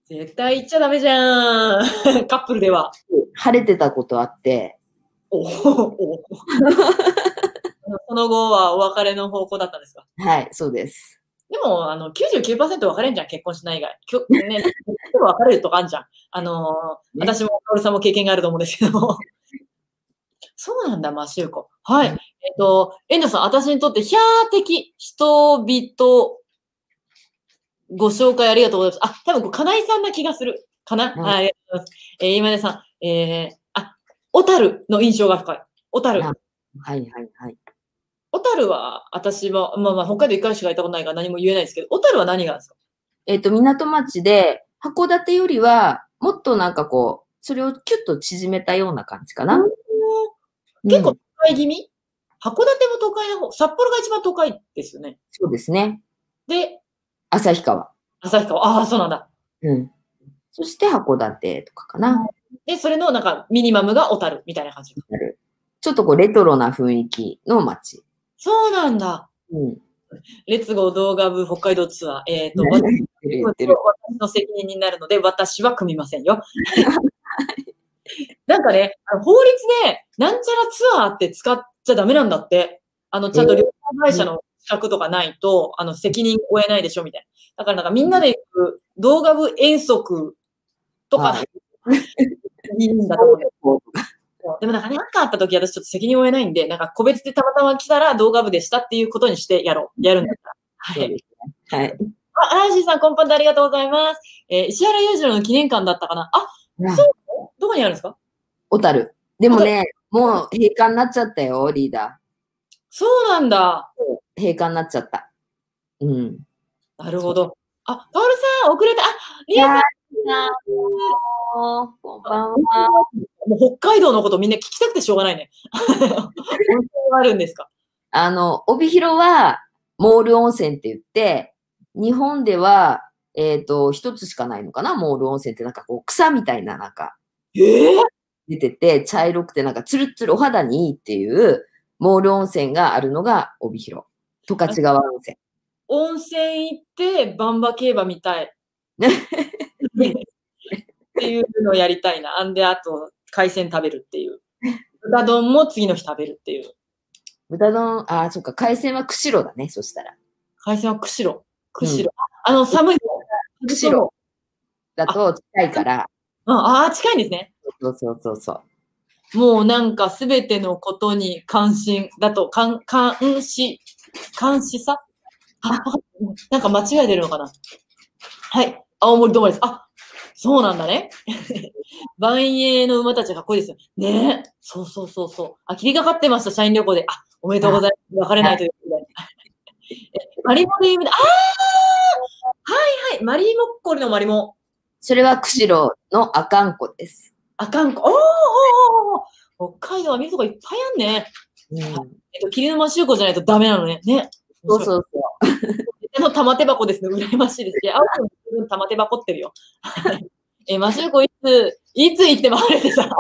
絶対行っちゃダメじゃん。[LAUGHS] カップルでは。晴れてたことあって、おおお [LAUGHS] その後はお別れの方向だったんですか？はい、そうです。でも、あの、99%別れんじゃん、結婚しない以外。きょね、でも別れるとかあんじゃん。あのー、ね私も、カオルさんも経験があると思うんですけど。[LAUGHS] そうなんだ、マシューコ。はい。えっと、遠藤さん、私にとって、ヒャー的人々、ご紹介ありがとうございます。あ、多分こう、金井さんな気がする。かな、うんはい、ありがとうございます。えー、今根さん、えー、あ、小樽の印象が深い。小樽。あはい、はい、はい。小樽は、私は、まあまあ、北海道一回しか行ったことないから何も言えないですけど、小樽は何があるんですか？えっ、と、港町で、函館よりは、もっとなんかこう、それをキュッと縮めたような感じかな。結構うん都会気味、函館も都会の方、札幌が一番都会ですよね。そうですね。で、旭川。旭川、ああ、そうなんだ。うん。そして函館とかかな。で、それのなんかミニマムが小樽みたいな感じ。ちょっとこう、レトロな雰囲気の街。そうなんだ。うん。レッツゴー動画部北海道ツアー。えっ、と、言ってる言ってる。私の責任になるので、私は組みませんよ。なんかね、法律で、なんちゃらツアーって使っちゃダメなんだって。あの、ちゃんと旅行会社の資格とかないと、あの、責任を負えないでしょ、みたいな。だからなんかみんなで行く動画部遠足とかはいいいんだと思う。でもなんか何かあった時私ちょっと責任を負えないんで、なんか個別でたまたま来たら動画部でしたっていうことにしてやろう。やるんだったら。はい。はい。あ、アーシーさん、こんばんでありがとうございます。えー石原裕次郎の記念館だったかな？あ、そうどこにあるんですか？小樽。でもね、もう閉館になっちゃったよ、リーダそうなんだ。ー。閉館になっちゃった。うん。なるほど。あ、カオルさん、遅れた。あ、リアさん。こんばんは。もう北海道のことみんな聞きたくてしょうがないね。温泉があるんですか？あの、帯広は、モール温泉って言って、日本では、えっ、と、一つしかないのかな？モール温泉ってなんかこう、草みたいななんかええ出てて、茶色くてなんかツルッツルお肌にいいっていう、モール温泉があるのが帯広。十勝川温泉。温泉行って、バンバ競馬見たい。[LAUGHS] っていうのをやりたいな。あんで、あと、海鮮食べるっていう。豚丼も次の日食べるっていう。豚丼、ああ、そっか、海鮮は釧路だね、そしたら。海鮮は釧路。釧路。あの、寒い。釧路。だと近いから。うん、ああ、近いんですね。そうそうそうそう。もうなんかすべてのことに関心だと、監監視、監視さ？あ、なんか間違えてるのかなはい。青森どまりです。あ、そうなんだね。[LAUGHS] 万栄の馬たちかっこいいですよ。ねえ。そうそうそうそう。あ、霧がかってました、社員旅行で。あ、おめでとうございます。別れないということで。[LAUGHS] えマリモで有名だ。あーはいはい。マリモッコリのマリモ。それは釧路の阿寒湖です。あかんこ。おーおーお北海道は見るとこいっぱいあんね。うん、えっと、霧沼集合じゃないとダメなのね。ね。そうそうそう。う。の玉手箱ですね。羨ましいですね。青くん自分玉手箱ってるよ。[LAUGHS] え、マシューコいつ、いつ行っても晴れてさ。[LAUGHS]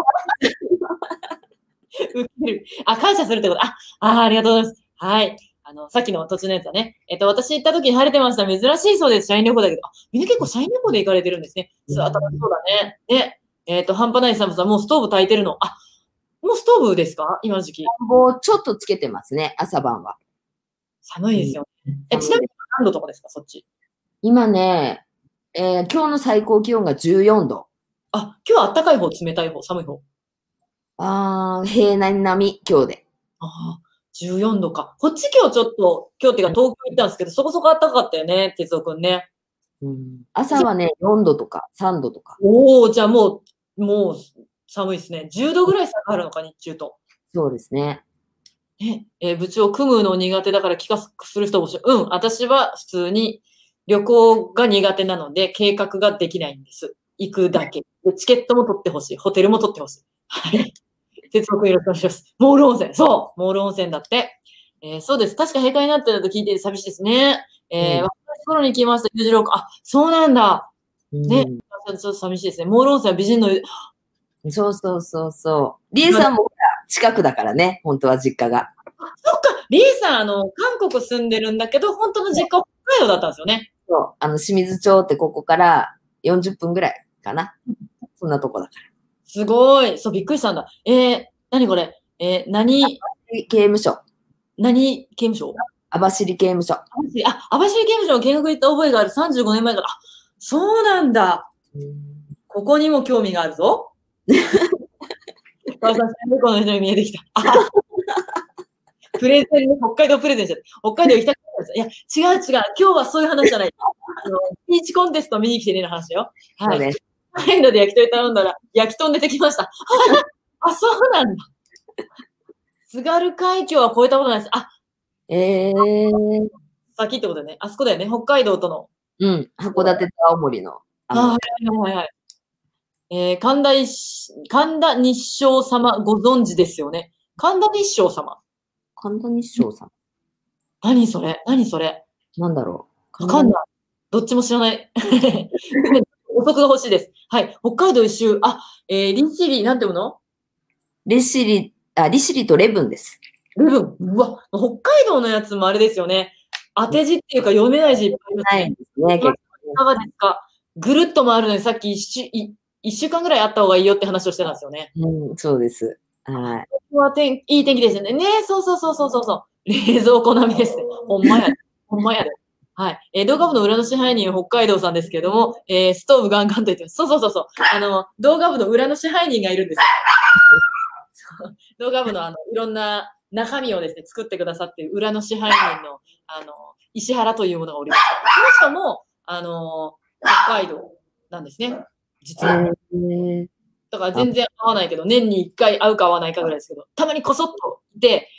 ウケる。あ、感謝するってこと。あ、あーありがとうございます。はい。あの、さっきの途中のやつだね。えっと、私行った時に晴れてました。珍しいそうです。社員旅行だけど。あ、みんな結構社員旅行で行かれてるんですね。そう、楽しそうだね。で、えっと、半端ない寒さ、もうストーブ炊いてるの。あ、もうストーブですか？今の時期。もうちょっとつけてますね、朝晩は。寒いですよね。え、ちなみに何度とかですか？そっち。今ね、えー今日の最高気温が14度。あ、今日は暖かい方、冷たい方、寒い方。あー平年並み、今日で。ああ、14度か。こっち今日ちょっと、今日っていうか東京行ったんですけど、そこそこ暖かかったよね、哲夫くんね。うん、朝はね、4度とか3度とか。おお、じゃあもう、もう寒いですね。10度ぐらい差があるのか、日中と。そうですね。ね、えー部長、組むの苦手だから企画する人もしうん、私は普通に旅行が苦手なので、計画ができないんです。行くだけ。でチケットも取ってほしい。ホテルも取ってほしい。はい。哲夫君よろしくお願いします。モール温泉。そうモール温泉だって。えーそうです。確か閉会になってると聞いてて寂しいですね。えーうん若い頃に来ました、96。あ、そうなんだ。ねうんちょっと寂しいですね。モール温泉は美人の、そうそうそうそう。リエさんも近くだからね、本当は実家が。そっか、リーさん、あの、韓国住んでるんだけど、本当の実家は北海道だったんですよね。そう。あの、清水町ってここから40分ぐらいかな。そんなとこだかすごい。そう、びっくりしたんだ。えー、何これ？えー、何、ら。刑務所。何刑務所？網走刑務所。あ、網走刑務所の見学行った覚えがある35年前から。あ、そうなんだ。ここにも興味があるぞ。[LAUGHS] 川さん、猫の人に見えてきた。あプレゼンね、北海道プレゼンしちゃ。北海道行きたくないです。いや、違う違う。今日はそういう話じゃない。あの、ピーチコンテスト見に来てねの話よ。はい。北海道で焼き鳥頼んだら、焼き豚出てきました。あ、そうなんだ。津軽海峡は越えたことないです。あ、えー、先ってことだよね。あそこだよね。北海道との。うん。函館と青森の。あのあはいはいはい。えー、神田一、神田日照様ご存知ですよね？神田日照様。神田日照様。何それ？何それ？なんだろうわかんない。どっちも知らない。[LAUGHS] お得が欲しいです。はい。北海道一周。あ、えー、リシリ、なんて読むの？リシリ、あ、リシリとレブンです。レブン。うわ、北海道のやつもあれですよね。当て字っていうか読めない字いっぱいありますね。ないですね、いかがですか？ぐるっと回るのにさっき一周、1週間ぐらいあった方がいいよって話をしてたんですよね。うん、そうです。はい。は天いい天気でしたね。ねそうそうそうそうそうそう。冷蔵庫並みですね。ほんまや、ほんまや、はい。えー、動画部の裏の支配人は北海道さんですけれども、えー、ストーブガンガンと言ってます。そうそうそうそう。あの、動画部の裏の支配人がいるんです。動画部のあのいろんな中身をですね、作ってくださってる裏の支配人の、あの、石原というものがおります。この人も、あの、北海道なんですね。実は。えー、だから全然会わないけど、年に1回会うか会わないかぐらいですけど、たまにこそっといて、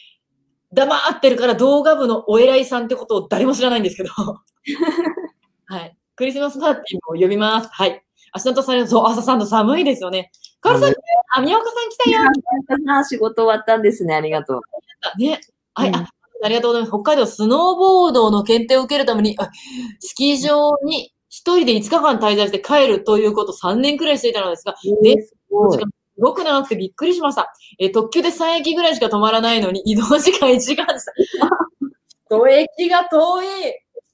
黙ってるから動画部のお偉いさんってことを誰も知らないんですけど。[LAUGHS] はい。クリスマスパーティーも呼びます。はい。明日とされる、そう、朝さんと寒いですよね。カルさん、あ、宮岡さん来たよ。あ仕事終わったんですね。ありがとう。ね。はい、うんあ、ありがとうございます。北海道スノーボードの検定を受けるために、あスキー場に一人で5日間滞在して帰るということを3年くらいしていたのですが、ねすごい。すごく長くてびっくりしました。えー特急で3駅ぐらいしか止まらないのに [LAUGHS] 移動時間1時間でした。[LAUGHS] [LAUGHS] 一駅が遠い。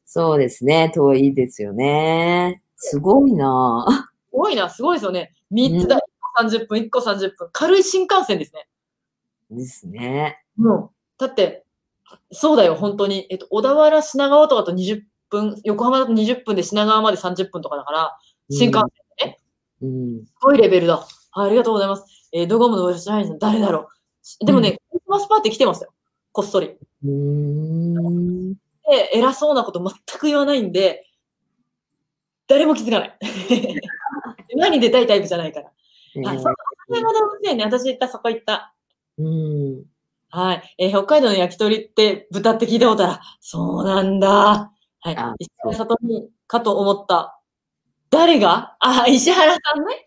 そうですね。遠いですよね。すごいなぁ。すごいな、すごいですよね。3つだ。1個30分、1個30分。軽い新幹線ですね。ですね。もう、だって、そうだよ、本当に。えっと、小田原、品川とかと20分、横浜だと20分で品川まで30分とかだから、新幹線うん。すごいレベルだ。はい、ありがとうございます。えー、ドガムの吉原さん、誰だろう。でもね、クリスマスパーティー来てましたよ。こっそり。うーん。で、偉そうなこと全く言わないんで、誰も気づかない。[LAUGHS] 何出たいタイプじゃないから。はい、そこまで動物園ね、私行った、そこ行った。うん。はい。えー北海道の焼き鳥って豚って聞いたことあら、そうなんだ。はいあ。石原さとみかと思った。誰が？あ、[LAUGHS] 石原さんね。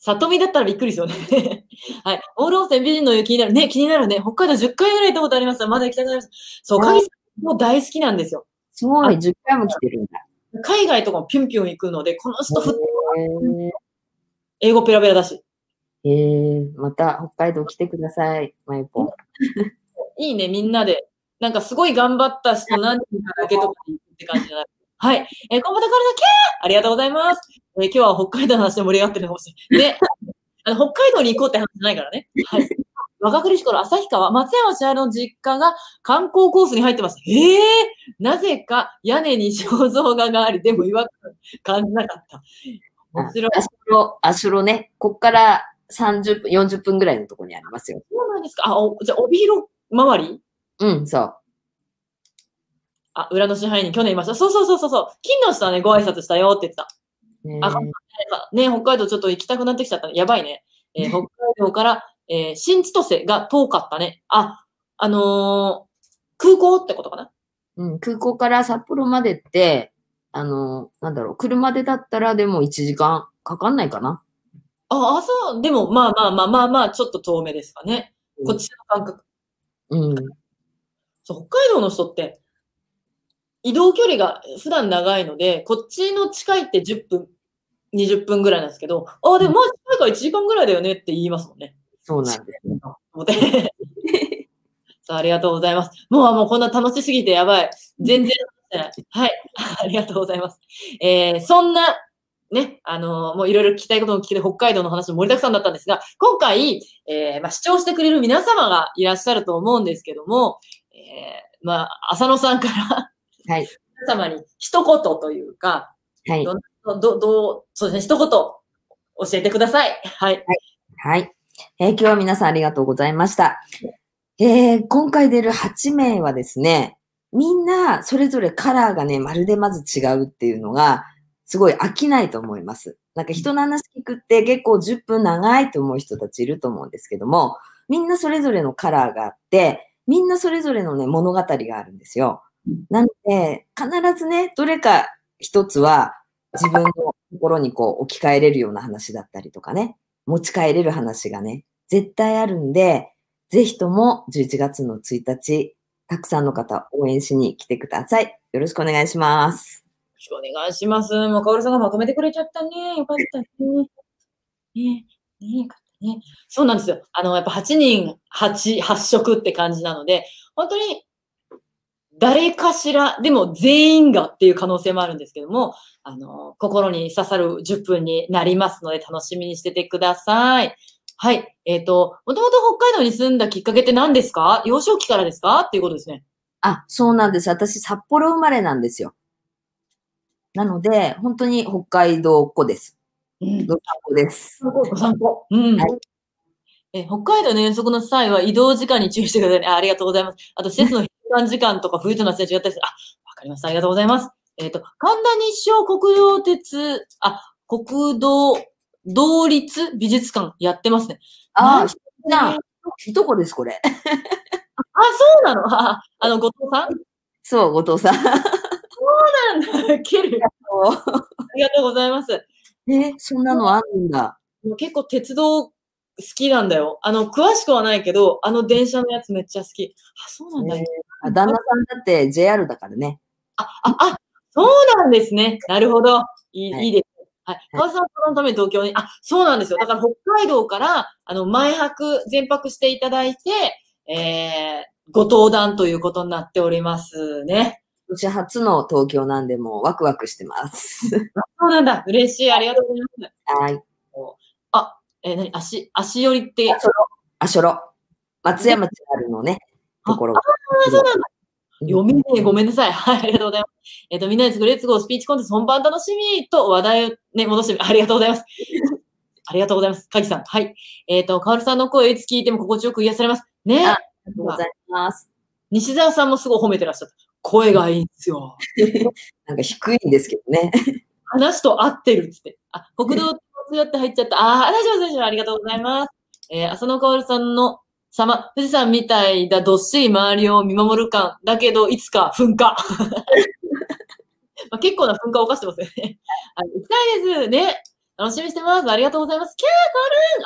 さとみだったらびっくりですよね。[LAUGHS] はい。オール温泉美人の湯気になる。ね、気になるね。北海道10回ぐらい行ったことありますよまだ行きたくなります。そう、あ影さんも大好きなんですよ。すごい。10回も来てるんだ。海外とかもピュンピュン行くので、この人、ふへ英語ペラペラだし。えー、また北海道来てください。マイポン。[LAUGHS] いいね、みんなで。なんかすごい頑張った人何人かだけとかに行くって感じじゃない。はい。えー、コンバタカルだけありがとうございます。えー今日は北海道の話で盛り上がってるのかもしれない。[LAUGHS] で、あの北海道に行こうって話じゃないからね。はい。若栗市から旭川、松山千春の実家が観光コースに入ってます。ええなぜか屋根に肖像画があり、でも違和感感じなかった。面白い。アシュロ、アシュロね、こっから30分、40分ぐらいのところにありますよ。そうなんですかあ、おじゃあ、帯広周り？うん、そう。あ、裏の支配人去年いました。そうそうそうそうそう。金の下ね、ご挨拶したよって言ってた。ねあね、北海道ちょっと行きたくなってきちゃったね。やばいね。えー [LAUGHS] 北海道から、えー新千歳が遠かったね。あ、あのー空港ってことかな？うん、空港から札幌までって、あの、なんだろう、車でだったらでも1時間かかんないかな。あ、あ、そう。でも、まあまあまあまあまあ、ちょっと遠めですかね。こっちの感覚。うん。そう、北海道の人って、移動距離が普段長いので、こっちの近いって10分、20分ぐらいなんですけど、あ、でもまあ近いから1時間ぐらいだよねって言いますもんね。そうなんです。思って。さあ、ありがとうございます。もう、もうこんな楽しすぎてやばい。全然。はい。ありがとうございます。えー、そんな、ね、あのーもういろいろ聞きたいことも聞けて、北海道の話も盛りだくさんだったんですが、今回、えー、まあ、視聴してくれる皆様がいらっしゃると思うんですけども、えー、まあ、浅野さんからはい。皆様に一言というか、はい。どど、どう、そうですね、一言教えてください。はい。はい。えー今日は皆さんありがとうございました。えー今回出る8名はですね、みんなそれぞれカラーがね、まるでまず違うっていうのが、すごい飽きないと思います。なんか人の話聞くって結構10分長いと思う人たちいると思うんですけども、みんなそれぞれのカラーがあって、みんなそれぞれのね、物語があるんですよ。なので、必ずね、どれか一つは自分の心にこう置き換えれるような話だったりとかね、持ち帰れる話がね、絶対あるんで、ぜひとも11月の1日、たくさんの方応援しに来てください。よろしくお願いします。よろしくお願いします。もう、かおるさんがまとめてくれちゃったね。よかったね。ねねよかったね。そうなんですよ。あの、やっぱ8人、8、8色って感じなので、本当に、誰かしら、でも全員がっていう可能性もあるんですけども、あの、心に刺さる10分になりますので、楽しみにしててください。はい。えっ、と、もともと北海道に住んだきっかけって何ですか？幼少期からですか？っていうことですね。あ、そうなんです。私、札幌生まれなんですよ。なので、本当に北海道っ子です。うん。どさんこです。お散歩。うん。はいえ北海道の遠足の際は移動時間に注意してくださいね。あありがとうございます。あと、施設の閉館時間とか冬と夏で違ったりする。あ、わかりました。ありがとうございます。えっ、と、神田日照国道鉄、あ、国道、同立美術館やってますね。あー、なんじゃん。いとこです、これ。[LAUGHS] あ、そうなの？[LAUGHS] ああの、後藤さん？そう、後藤さん。なんだ。[LAUGHS] ケル。ありがとうございます。え、そんなのあるんだ。結構鉄道好きなんだよ。あの、詳しくはないけど、あの電車のやつめっちゃ好き。あ、そうなんだ。えーあ旦那さんだって JR だからね。あ、あ、あ、そうなんですね。なるほど。いい、はいいいです。はい。川さん、そのために東京に、あ、そうなんですよ。だから北海道から、あの、前泊、全泊していただいて、えー、ご登壇ということになっておりますね。今年初の東京なんで、もうワクワクしてます。そうなんだ。嬉しい。ありがとうございます。はい。えー、何？足、足寄りって、あしょろ。松山千春のね、ところが。あそうなんだ。うん読みねえ、ごめんなさい。[LAUGHS] はい、ありがとうございます。えっ、と、みんなで作るレッツゴースピーチコンテスト本番楽しみと話題をね、戻してみ、[LAUGHS] ありがとうございます。ありがとうございます。かぎさん。はい。えっ、と、かおるさんの声いつ聞いても心地よく癒されます。ね。あありがとうございます。西澤さんもすごい褒めてらっしゃった。声がいいんですよ。[LAUGHS] なんか低いんですけどね。話と合ってるっつって。あ、国道と間違って入っちゃった。あー、大丈夫、大丈夫。ありがとうございます。えー、浅野かおるさんの様、富士山みたいだどっしり周りを見守る感。だけど、いつか噴火。[LAUGHS] まあ、結構な噴火を犯してますよね。[LAUGHS] はい、行きたいです。ね。楽しみにしてます。ありがとうございます。キャー、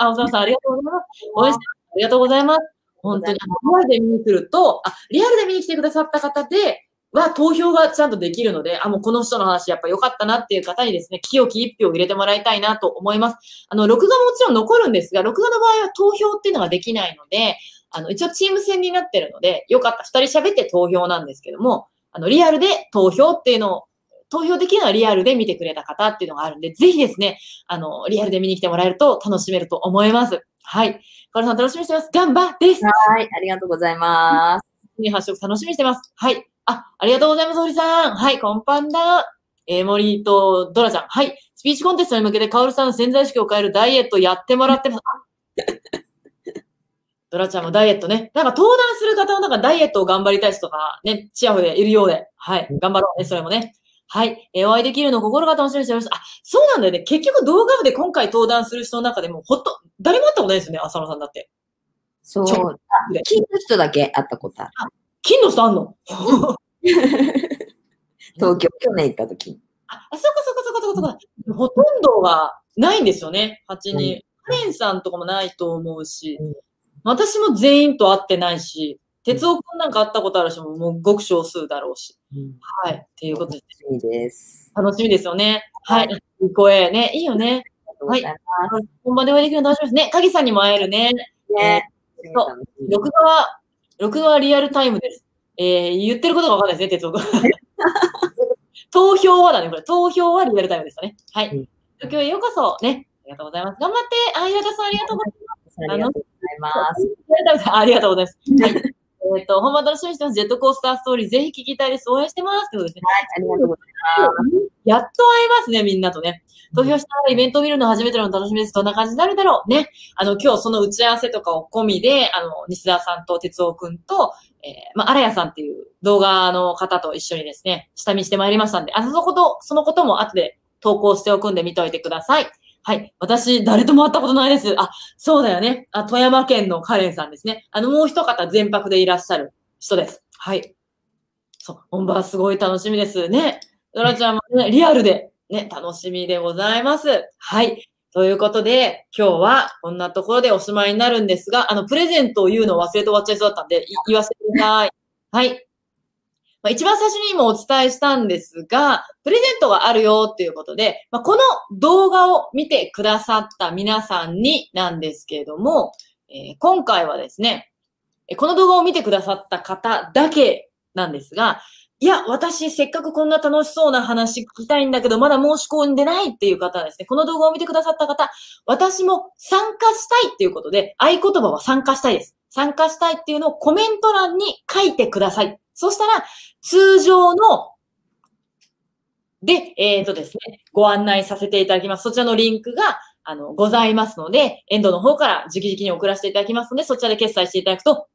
カオルンあ、おさんさん、ありがとうございます。応援してます。ありがとうございます。本当に、リアルで見に来ると、あ、リアルで見に来てくださった方で、は投票がちゃんとできるので、あ、もうこの人の話やっぱ良かったなっていう方にですね、清き一票を入れてもらいたいなと思います。あの、録画ももちろん残るんですが、録画の場合は投票っていうのができないので、あの、一応チーム戦になってるので、よかった。二人喋って投票なんですけども、あの、リアルで投票っていうのを、投票できるのはリアルで見てくれた方っていうのがあるんで、ぜひですね、あの、リアルで見に来てもらえると楽しめると思います。はい。カルさん楽しみにしてます。頑張です。はい、ありがとうございます。に発色楽しみにしてます。はい。あ、ありがとうございます、堀さん。はい、こんぱんだ。えー、森とドラちゃん。はい。スピーチコンテストに向けて、カオルさんの潜在意識を変えるダイエットやってもらってます。[LAUGHS] ドラちゃんもダイエットね。なんか登壇する方はなんかダイエットを頑張りたい人とかね、チヤホヤいるようで。はい。頑張ろうね、それもね。はい。えーお会いできるの心が楽しみにしております。あ、そうなんだよね。結局動画部で今回登壇する人の中でも、ほっと、誰も会ったことないですよね、浅野さんだって。そう。ちょあ聞いた人だけ会ったことある。金の人あんの？[LAUGHS] 東京、去年行った時。あ、あそこそこそこそこそこ。ほとんどがないんですよね、8人。カレンさんとかもないと思うしうん、私も全員と会ってないし、哲夫くんなんか会ったことある人ももうごく少数だろうし。はい。っていうことで、楽しみです。楽しみですよね。はい。いい声ね。いいよね。ありがとうござい。本番でお会いできるの楽しみですね。影さんにも会えるね。ねそう録画は、録画はリアルタイムです。えー、言ってることがわかんないですね、哲夫君。[LAUGHS] 投票はだね、これ。投票はリアルタイムでしたね。はい。うん東京へようこそ。ね。ありがとうございます。頑張って。あ、平田さんありがとうございありがとうございます。ます。ありがとうございます。はい。えっと、本番楽しみにしてます。ジェットコースターストーリー、ぜひ聞きたいです。応援してます。ということですね。ありがとうございます。やっと会えますね、みんなとね。投票したらイベントを見るの初めての楽しみです。どんな感じになるだろうね。あの、今日その打ち合わせとかを込みで、あの、西田さんと哲夫くんと、えー、まあ、荒谷さんっていう動画の方と一緒にですね、下見してまいりましたんで、あのこと、そのことも後で投稿しておくんで見といてください。はい。私、誰とも会ったことないです。あ、そうだよね。あ、富山県のカレンさんですね。あの、もう一方全泊でいらっしゃる人です。はい。そう、本番すごい楽しみですね。ドラちゃんもね、リアルでね、楽しみでございます。はい。ということで、今日はこんなところでおしまいになるんですが、あの、プレゼントを言うのを忘れて終わっちゃいそうだったんで、言わせてください。はい。まあ、一番最初にもお伝えしたんですが、プレゼントがあるよっていうことで、まあ、この動画を見てくださった皆さんになんですけれども、えー今回はですね、この動画を見てくださった方だけなんですが、いや、私、せっかくこんな楽しそうな話聞きたいんだけど、まだ申し込んでないっていう方はですね、この動画を見てくださった方、私も参加したいっていうことで、合言葉は参加したいです。参加したいっていうのをコメント欄に書いてください。そしたら、通常の、で、えっ、とですね、ご案内させていただきます。そちらのリンクが、あの、ございますので、エンドの方から直々に送らせていただきますので、そちらで決済していただくと、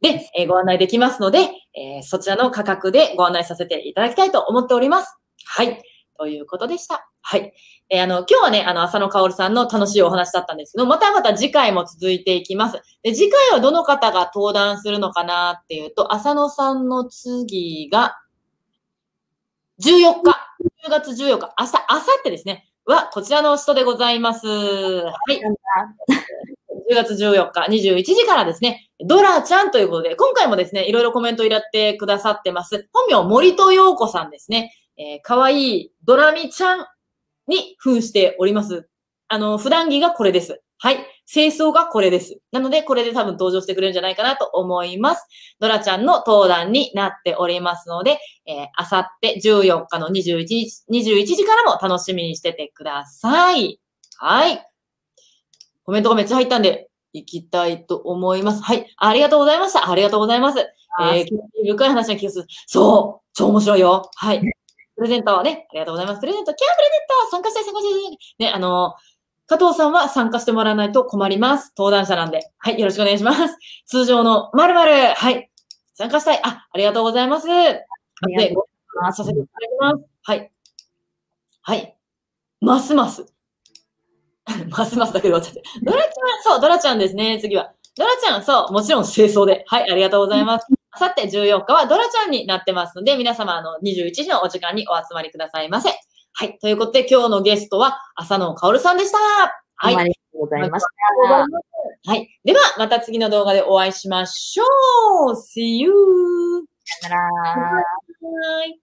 で、えーご案内できますので、えーそちらの価格でご案内させていただきたいと思っております。はい。ということでした。はい。えーあの、今日はね、あの、浅野香織さんの楽しいお話だったんですけど、またまた次回も続いていきます。で、次回はどの方が登壇するのかなっていうと、浅野さんの次が、14日、10月14日、明日、明後日ですね、は、こちらの人でございます。はい。10月14日21時からですね、ドラちゃんということで、今回もですね、いろいろコメントを入れてくださってます。本名、森戸陽子さんですね。えー、かわいいドラミちゃんに扮しております。あの、普段着がこれです。はい。清掃がこれです。なので、これで多分登場してくれるんじゃないかなと思います。ドラちゃんの登壇になっておりますので、えー、あさって14日の21日、21時からも楽しみにしててください。はい。コメントがめっちゃ入ったんで、行きたいと思います。はい。ありがとうございました。ありがとうございます。えー、深い話な気がする。そう超面白いよはい。プレゼントはね、ありがとうございます。プレゼント、キャープレゼント参加したい、参加したい。ね、あの加藤さんは参加してもらわないと困ります。登壇者なんで。はい、よろしくお願いします。通常の〇〇はい。参加したい。あ、ありがとうございます。で、ごさせていただきます。はい。はい。ますます。[LAUGHS] ますますだけど終わっちゃって。ドラちゃん、そう、ドラちゃんですね、次は。ドラちゃん、そう、もちろん清掃で。はい、ありがとうございます。あさって14日はドラちゃんになってますので、皆様、あの、21時のお時間にお集まりくださいませ。はい、ということで、今日のゲストは、浅野香織さんでした。はい。ありがとうございましはい。では、また次の動画でお会いしましょう !See you! た。さよなら。はい。